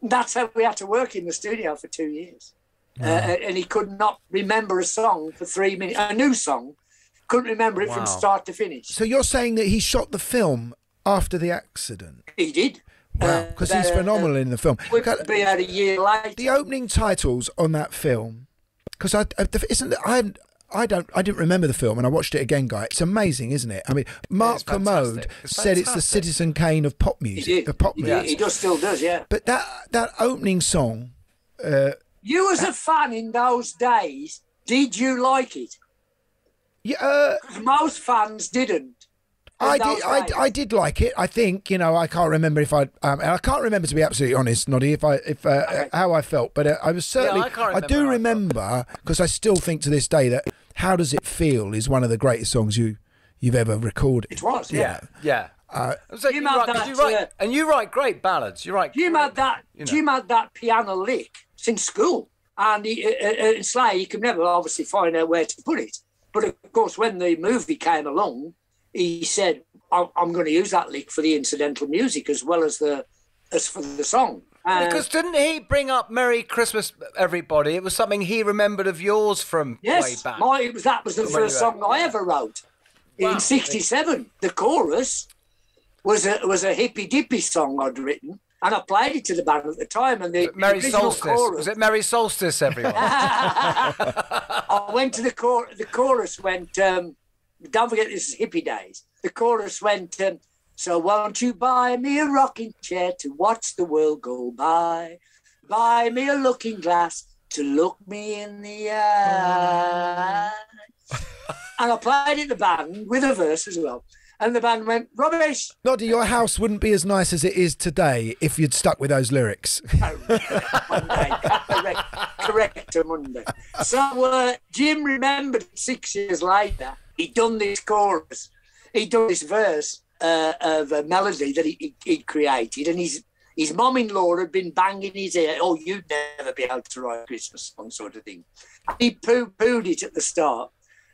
And that's how we had to work in the studio for two years. Uh, and he could not remember a song for three minutes, a new song, couldn't remember it Wow. from start to finish. So you're saying that he shot the film after the accident? He did. Wow, because he's uh, phenomenal in the film. Would be out a year later. The opening titles on that film, because I isn't I I don't I didn't remember the film and I watched it again, guy. It's amazing, isn't it? I mean, Mark Kermode said it's the. Citizen Kane of pop music, of pop He, music. he does still does, yeah. But that that opening song, uh, You as a fan in those days, did you like it? yeah, uh, most fans didn't. In I did I. I did like it. I think you know I can't remember if I um, I can't remember to be absolutely honest, Noddy, if I if uh, Okay. how I felt, but uh, I was certainly I can't do remember remember because I still think to this day that "How Does It Feel" is one of the greatest songs you you've ever recorded. It was, yeah. Yeah. Uh, So Jim you had write, 'cause that, you write, uh, and you write great ballads. You write. Jim had that. You know. Jim had that piano lick since school, and he, uh, uh, uh, Slay, he could never obviously find out where to put it. But of course, when the movie came along, he said, "I'm, going to use that lick for the incidental music as well as the as for the song." Uh, Because didn't he bring up "Merry Christmas, Everybody"? It was something he remembered of yours from way back. my, it was that was the you first song I ever wrote Wow. in '67. The chorus was a was a hippy dippy song I'd written, and I played it to the band at the time. And the Merry Solstice. chorus- Was it Merry Solstice, everyone? [laughs] I went to the chor- the chorus went um, don't forget this is hippie days. The chorus went um, so won't you buy me a rocking chair to watch the world go by? Buy me a looking glass to look me in the eye. and I played it the band with a verse as well. And the band went, rubbish. Noddy, your house wouldn't be as nice as it is today if you'd stuck with those lyrics. [laughs] Monday, correct, correct to Monday. So uh, Jim remembered six years later, he'd done this chorus, he'd done this verse uh, of a melody that he, he, he'd created, and his his mum-in-law had been banging his ear, "Oh, you'd never be able to write a Christmas song," sort of thing. He poo-pooed it at the start,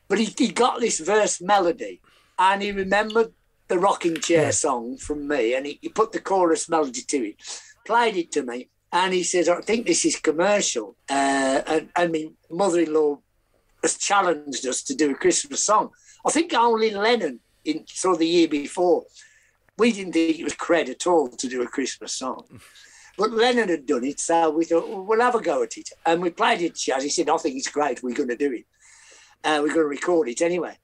but he, he got this verse melody, and he remembered the rocking chair song from me, and he, he put the chorus melody to it, played it to me, and he says, "I think this is commercial." Uh, and, and my mother-in-law has challenged us to do a Christmas song. I think only Lennon in sort of the year before. We didn't think it was cred at all to do a Christmas song. But Lennon had done it, so we thought, well, we'll have a go at it. And we played it to. He said, I think it's great. We're going to do it. Uh, we're going to record it anyway.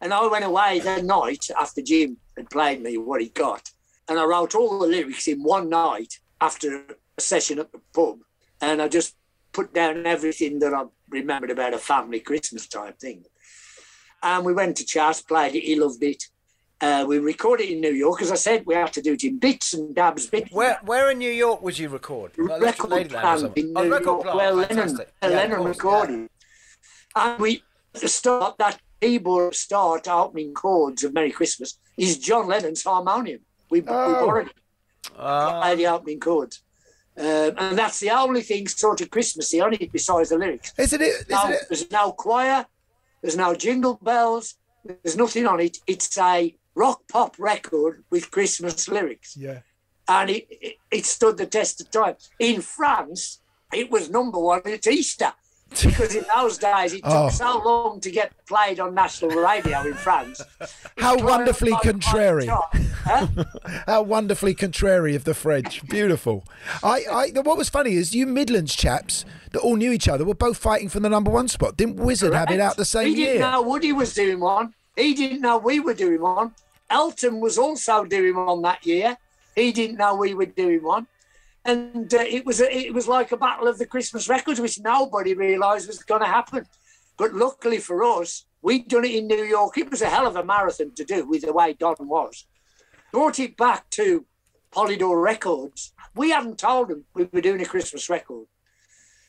And I went away that night after Jim had played me what he got. And I wrote all the lyrics in one night after a session at the pub. And I just put down everything that I remembered about a family Christmas type thing. And we went to Chas, played it. He loved it. Uh, we recorded it in New York. As I said, we had to do it in bits and dabs. Bits. Where where in New York would you record? Like record plant in Oh, New record York plant, where Lennon, fantastic. where Yeah, Lennon course, recorded. And we the start that keyboard start opening chords of Merry Christmas is John Lennon's harmonium. We, we Oh. borrowed it. Play the opening chords. Um, and that's the only thing sort of Christmassy on it besides the lyrics. Isn't it? Isn't No, it? There's no choir, there's no jingle bells, there's nothing on it. It's a rock pop record with Christmas lyrics. Yeah. And it, it, it stood the test of time. In France, it was number one at Easter. Because in those days, it took Oh. so long to get played on national radio in France. [laughs] How wonderfully contrary. Huh? [laughs] How wonderfully contrary of the French. Beautiful. I, I, what was funny is you Midlands chaps that all knew each other were both fighting for the number one spot. Didn't Wizzard have it out the same year? He didn't year? know Woody was doing one. He didn't know we were doing one. Elton was also doing one that year. He didn't know we were doing one. And uh, it was a, it was like a battle of the Christmas records, which nobody realised was going to happen. But luckily for us, we'd done it in New York. It was a hell of a marathon to do with the way Don was. Brought it back to Polydor Records. We hadn't told them we were doing a Christmas record.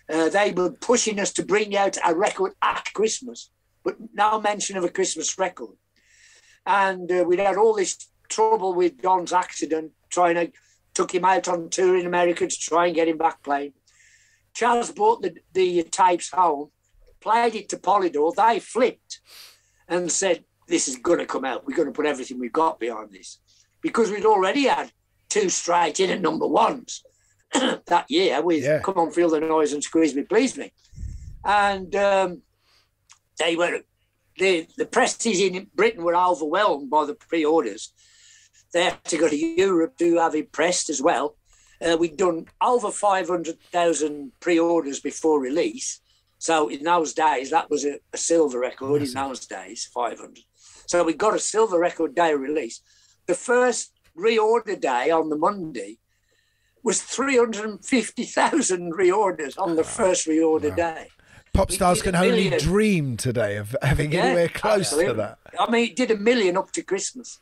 Uh, they were pushing us to bring out a record at Christmas, but no mention of a Christmas record. And uh, we'd had all this trouble with Don's accident, trying to took him out on tour in America to try and get him back playing. Charles brought the, the tapes home, played it to Polydor. They flipped and said, This is going to come out. We're going to put everything we've got behind this. Because we'd already had two straight in at number ones [clears throat] that year with Yeah. Come On, Feel the Noise and Squeeze Me, Please Me. And um, they were, the, the presses in Britain were overwhelmed by the pre orders. They had to go to Europe to have it pressed as well. Uh, we'd done over 500,000 pre orders before release. So in those days, that was a, a silver record in those days, 500. So we got a silver record day release. The first reorder day on the Monday was 350,000 reorders on the first reorder day. Pop stars can only dream today of having Yeah, anywhere close absolutely. to that. I mean, it did a million up to Christmas.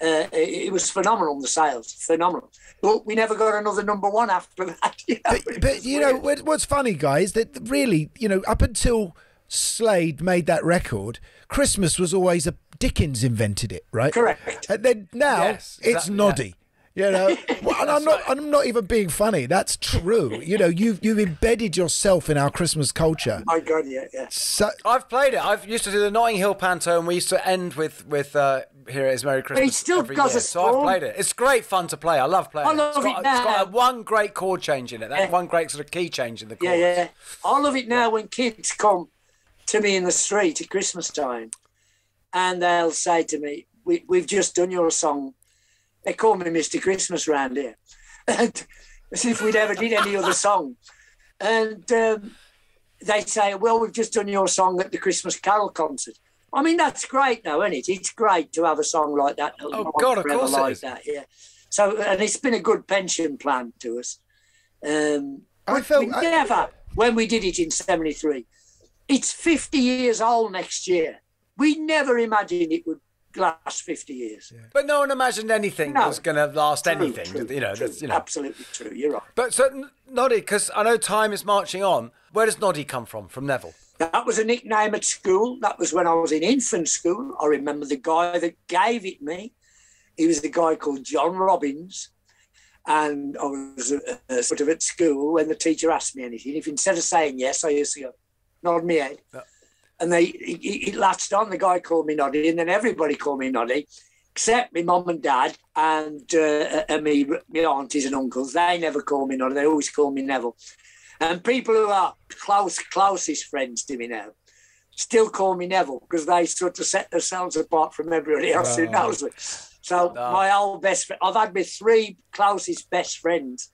Uh, it, it was phenomenal, the sales, phenomenal. But we never got another number one after that. [laughs] You know? But, but you know what's funny, guys? That really, you know, up until Slade made that record, Christmas was always a Dickens invented it, right? Correct. And then now Yes, it's exactly, Noddy. You know, [laughs] well, and I'm not. I'm not even being funny. That's true. You know, you've you've embedded yourself in our Christmas culture. My God, yeah, yeah. So, I've played it. I've used to do the Notting Hill Panto, and we used to end with with uh, "Here It Is, Merry Christmas." still every does year. a So I've played it. It's great fun to play. I love playing. I love it's got, it It's got now. one great chord change in it. That Yeah. one great sort of key change in the Yeah, yeah. I love it now when kids come to me in the street at Christmas time and they'll say to me, we, We've just done your song. They call me Mr. Christmas round here. [laughs] And as if we'd ever did any other song. And um, they say, Well, we've just done your song at the Christmas Carol concert. I mean, that's great now, isn't it? It's great to have a song like that. Oh, God, of course it like is. that, yeah. So, and it's been a good pension plan to us. Um, I felt we I- never, when we did it in 73, it's 50 years old next year. We never imagined it would last 50 years. But no one imagined anything No. was going to last True, anything. true, you know, true. that's, you know. Absolutely true. You're right. But so Noddy, because I know time is marching on. Where does Noddy come from? From Neville. That was a nickname at school. That was when I was in infant school. I remember the guy that gave it me. He was a guy called John Robbins. And I was uh, sort of at school when the teacher asked me anything. If instead of saying yes, I used to go, nod me head. And they he, he- he latched on. The guy called me Noddy, and then everybody called me Noddy, except my mum and dad and uh, and me, my aunties and uncles. They never called me Noddy. They always called me Neville. And people who are close, closest friends to me now still call me Neville because they sort of set themselves apart from everybody else who knows me. So my old best friend, I've had my three closest best friends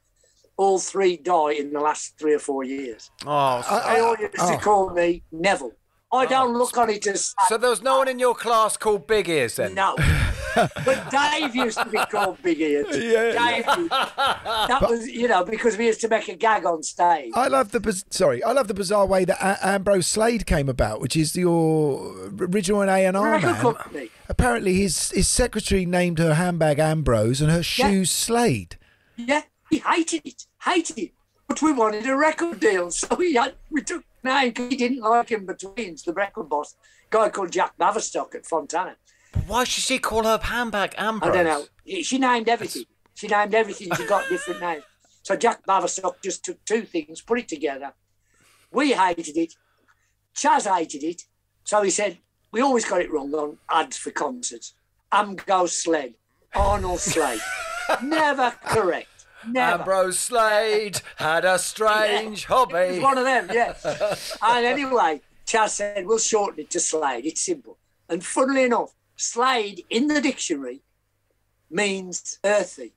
all three die in the last three or four years. Oh, They all used to oh. call me Neville. I oh. don't look on it as So there was no one in your class called Big Ears then? no. [laughs] but Dave used to be called Big Ears. [laughs] Yeah. Dave, that was you know because we used to make a gag on stage. I love the sorry. I love the bizarre way that a- Ambrose Slade came about, which is your original A and R Record man. company. Apparently, his his secretary named her handbag Ambrose and her shoes Slade. Yeah, he hated it, hated it. But we wanted a record deal, so we had, we took 'cause He didn't like him between the record boss, guy called Jack Baverstock at Fontana. Why should she call her handbag Ambrose? I don't know. She named everything. She named everything. She got different [laughs] names. So Jack Baverstock just took two things, put it together. We hated it. Chas hated it. So he said, we always got it wrong on ads for concerts. Amgo Sled, Arnold Slade. [laughs] Never correct. Never. Ambrose Slade had a strange hobby. It was one of them, yeah. and anyway, Chas said, we'll shorten it to Slade. It's simple. And funnily enough, Slade in the dictionary means earthy,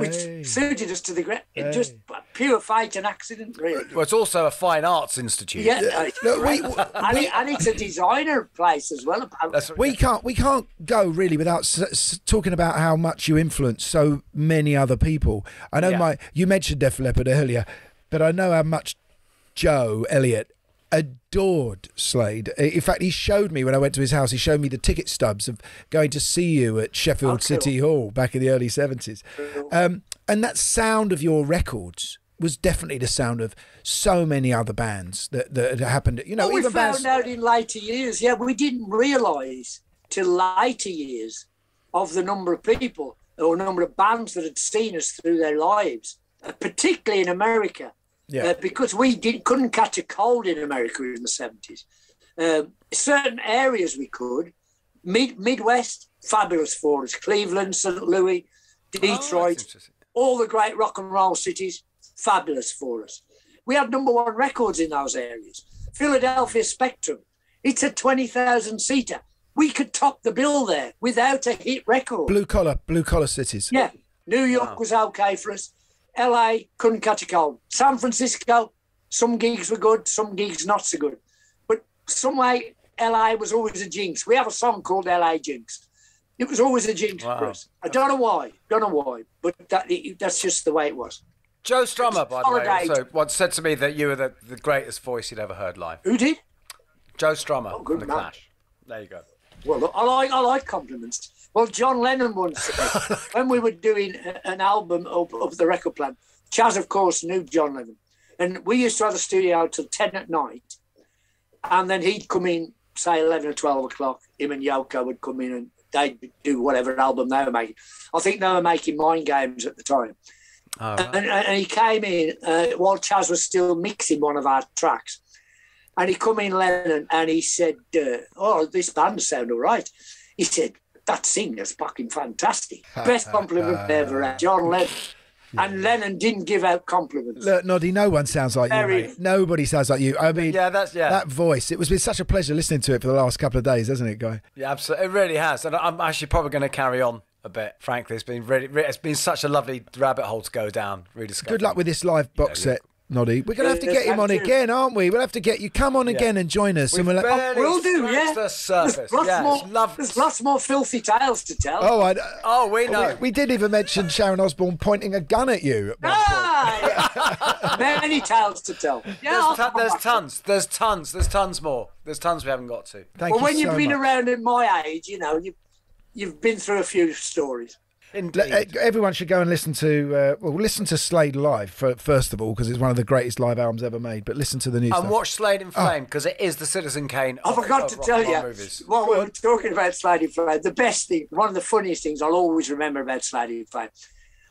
which suited us to the ground. Hey. Just pure fate and accident, really. Well, it's also a fine arts institute. Yeah, uh, great. and, it, and it's a designer place as well. apparently. We can't we can't go really without s- s- talking about how much you influence so many other people. I know Yeah. my you mentioned Def Leppard earlier, but I know how much Joe Elliott adored Slade. In fact, he showed me when I went to his house. He showed me the ticket stubs of going to see you at Sheffield Oh. City Hall back in the early seventies, um, and that sound of your records. Was definitely the sound of so many other bands that, that had happened. You know, Well, we even found bands. out in later years, yeah, we didn't realise till later years of the number of people or number of bands that had seen us through their lives, uh, particularly in America, Yeah. uh, because we didn't, couldn't catch a cold in America in the 70s. Um, certain areas we could. Mid- Midwest, fabulous for us. Cleveland, St. Louis, Detroit, all the great rock and roll cities, fabulous for us. We had number one records in those areas. Philadelphia Spectrum, it's a 20,000 seater. We could top the bill there without a hit record. Blue collar, blue collar cities. Yeah. New York was okay for us. LA couldn't catch a cold. San Francisco, some gigs were good, some gigs not so good. But some way, LA was always a jinx. We have a song called LA Jinx. It was always a jinx for us. I don't know why, don't know why, but that, that's just the way it was. Joe Strummer, by the way, also once said to me that you were the, the greatest voice he'd ever heard live. Who did? Joe Strummer Oh, good from The man. Clash. There you go. Well, look, I like I like compliments. Well, John Lennon once said, [laughs] when we were doing an album of, of the record plan, Chas, of course, knew John Lennon, and we used to have the studio till ten at night, and then he'd come in say eleven or twelve o'clock. Him and Yoko would come in and they'd do whatever album they were making. I think they were making Mind Games at the time. Oh, And, and he came in uh, while Chas was still mixing one of our tracks. And he come in, Lennon, and he said, uh, "Oh, this band sound all right." He said, "That singer's fucking fantastic. Best compliment I ever had, John Lennon." And Lennon didn't give out compliments. Look, Noddy, no one sounds like Very- you, mate. Nobody sounds like you. I mean, Yeah, that's- yeah. that voice. It was been such a pleasure listening to it for the last couple of days, hasn't it, Guy? Yeah, absolutely. It really has, and I'm actually probably going to carry on a bit. Frankly, it's been really, really it's been such a lovely rabbit hole to go down. Rediscover. Good luck with this live box set, Noddy. We're going to have to get him on again, aren't we? We'll have to get you. Come on again and join us. and We've we'll barely Will do, yeah. the surface. There's lots, yeah, more, it's lovely. there's lots more filthy tales to tell. Oh, I, Oh, we know. we, we did even mention Sharon Osbourne pointing a gun at you. at one point. Ah, yeah. [laughs] Many tales to tell. Yeah, There's, ton- there's tons. There's tons. There's tons more. There's tons we haven't got to. Thank well, you when so you've been much. around at my age, you know, you've, you've been through a few stories. Look, eh, Everyone should go and listen to uh, well, listen to Slade live for, first of all because it's one of the greatest live albums ever made. But listen to the new And stuff. watch Slade in Oh. Flame because it is the Citizen Kane. I forgot of to rock tell and you, movies. while we were talking about Slade in Flame, the best thing, one of the funniest things I'll always remember about Slade in Flame.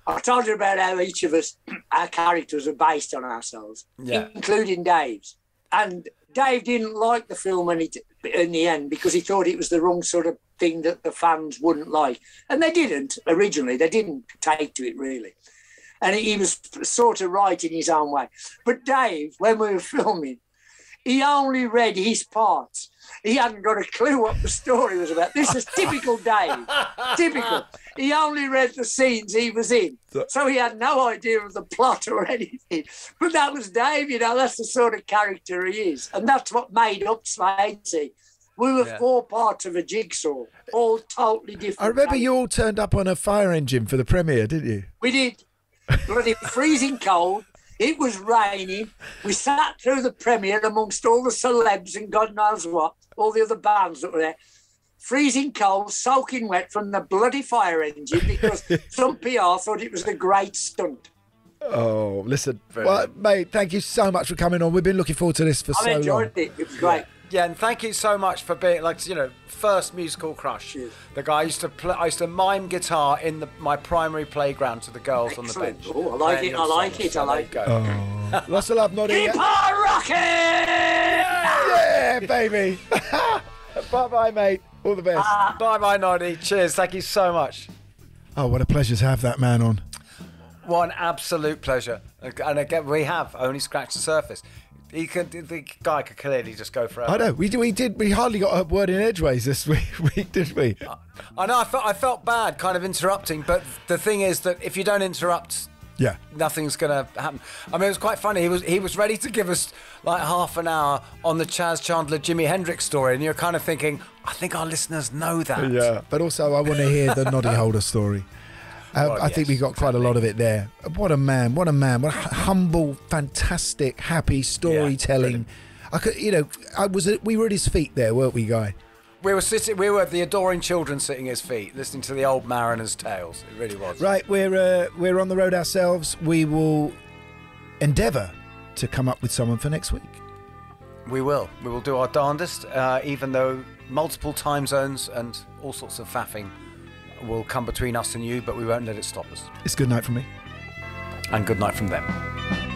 I told you about how each of us, [clears throat] our characters are based on ourselves, Yeah. including Dave's. And Dave didn't like the film in, it, in the end because he thought it was the wrong sort of thing that the fans wouldn't like. And they didn't originally, they didn't take to it really. And he was sort of right in his own way. But Dave, when we were filming, He only read his parts. He hadn't got a clue what the story was about. This is typical Dave. [laughs] typical. He only read the scenes he was in. So he had no idea of the plot or [laughs] anything. But that was Dave, you know, that's the sort of character he is. And that's what made up Smitey. We were Yeah. four parts of a jigsaw, all totally different. I remember you all turned up on a fire engine for the premiere, didn't you? We did. Bloody freezing cold. It was raining. We sat through the premiere amongst all the celebs and God knows what, all the other bands that were there. Freezing cold, soaking wet from the bloody fire engine because [laughs] some PR thought it was a great stunt. Oh, listen, well, mate, thank you so much for coming on. We've been looking forward to this for I so long. I enjoyed it. It was great. Yeah, and thank you so much for being like you know first musical crush. The guy I used to play. I used to mime guitar in the, my primary playground to the girls on the Excellent. bench. Oh, I like it, I like it, I like it. go. Oh, lots of love, Noddy. Keep on rocking! Yeah, baby. [laughs] bye bye, mate. All the best. Ah. bye bye, Noddy. Cheers. Thank you so much. Oh, what a pleasure to have that man on. What an absolute pleasure. And again, we have only scratched the surface. He could, the guy could clearly just go for it. I know. We did. We did. We hardly got a word in edgeways this [laughs] week, week did we? I know. I felt I felt bad, kind of interrupting. But the thing is that if you don't interrupt, Yeah. nothing's gonna happen. I mean, it was quite funny. He was he was ready to give us like half an hour on the Chas Chandler Jimi Hendrix story, and you're kind of thinking, I think our listeners know that. Yeah. But also, I want to hear the [laughs] Noddy Holder story. Uh, Well, I think we yes, got quite a lot of it there. What a man! What a man! What a humble, fantastic, happy storytelling. I could, you know, I was. We were at his feet there, weren't we, guy? We were sitting. We were the adoring children sitting at his feet, listening to the old mariners' tales. It really was. Right, we're uh, we're on the road ourselves. We will endeavour to come up with someone for next week. We will. We will do our darndest, uh, even though multiple time zones and all sorts of faffing will come between us and you, but we won't let it stop us. It's good night from me. And good night from them.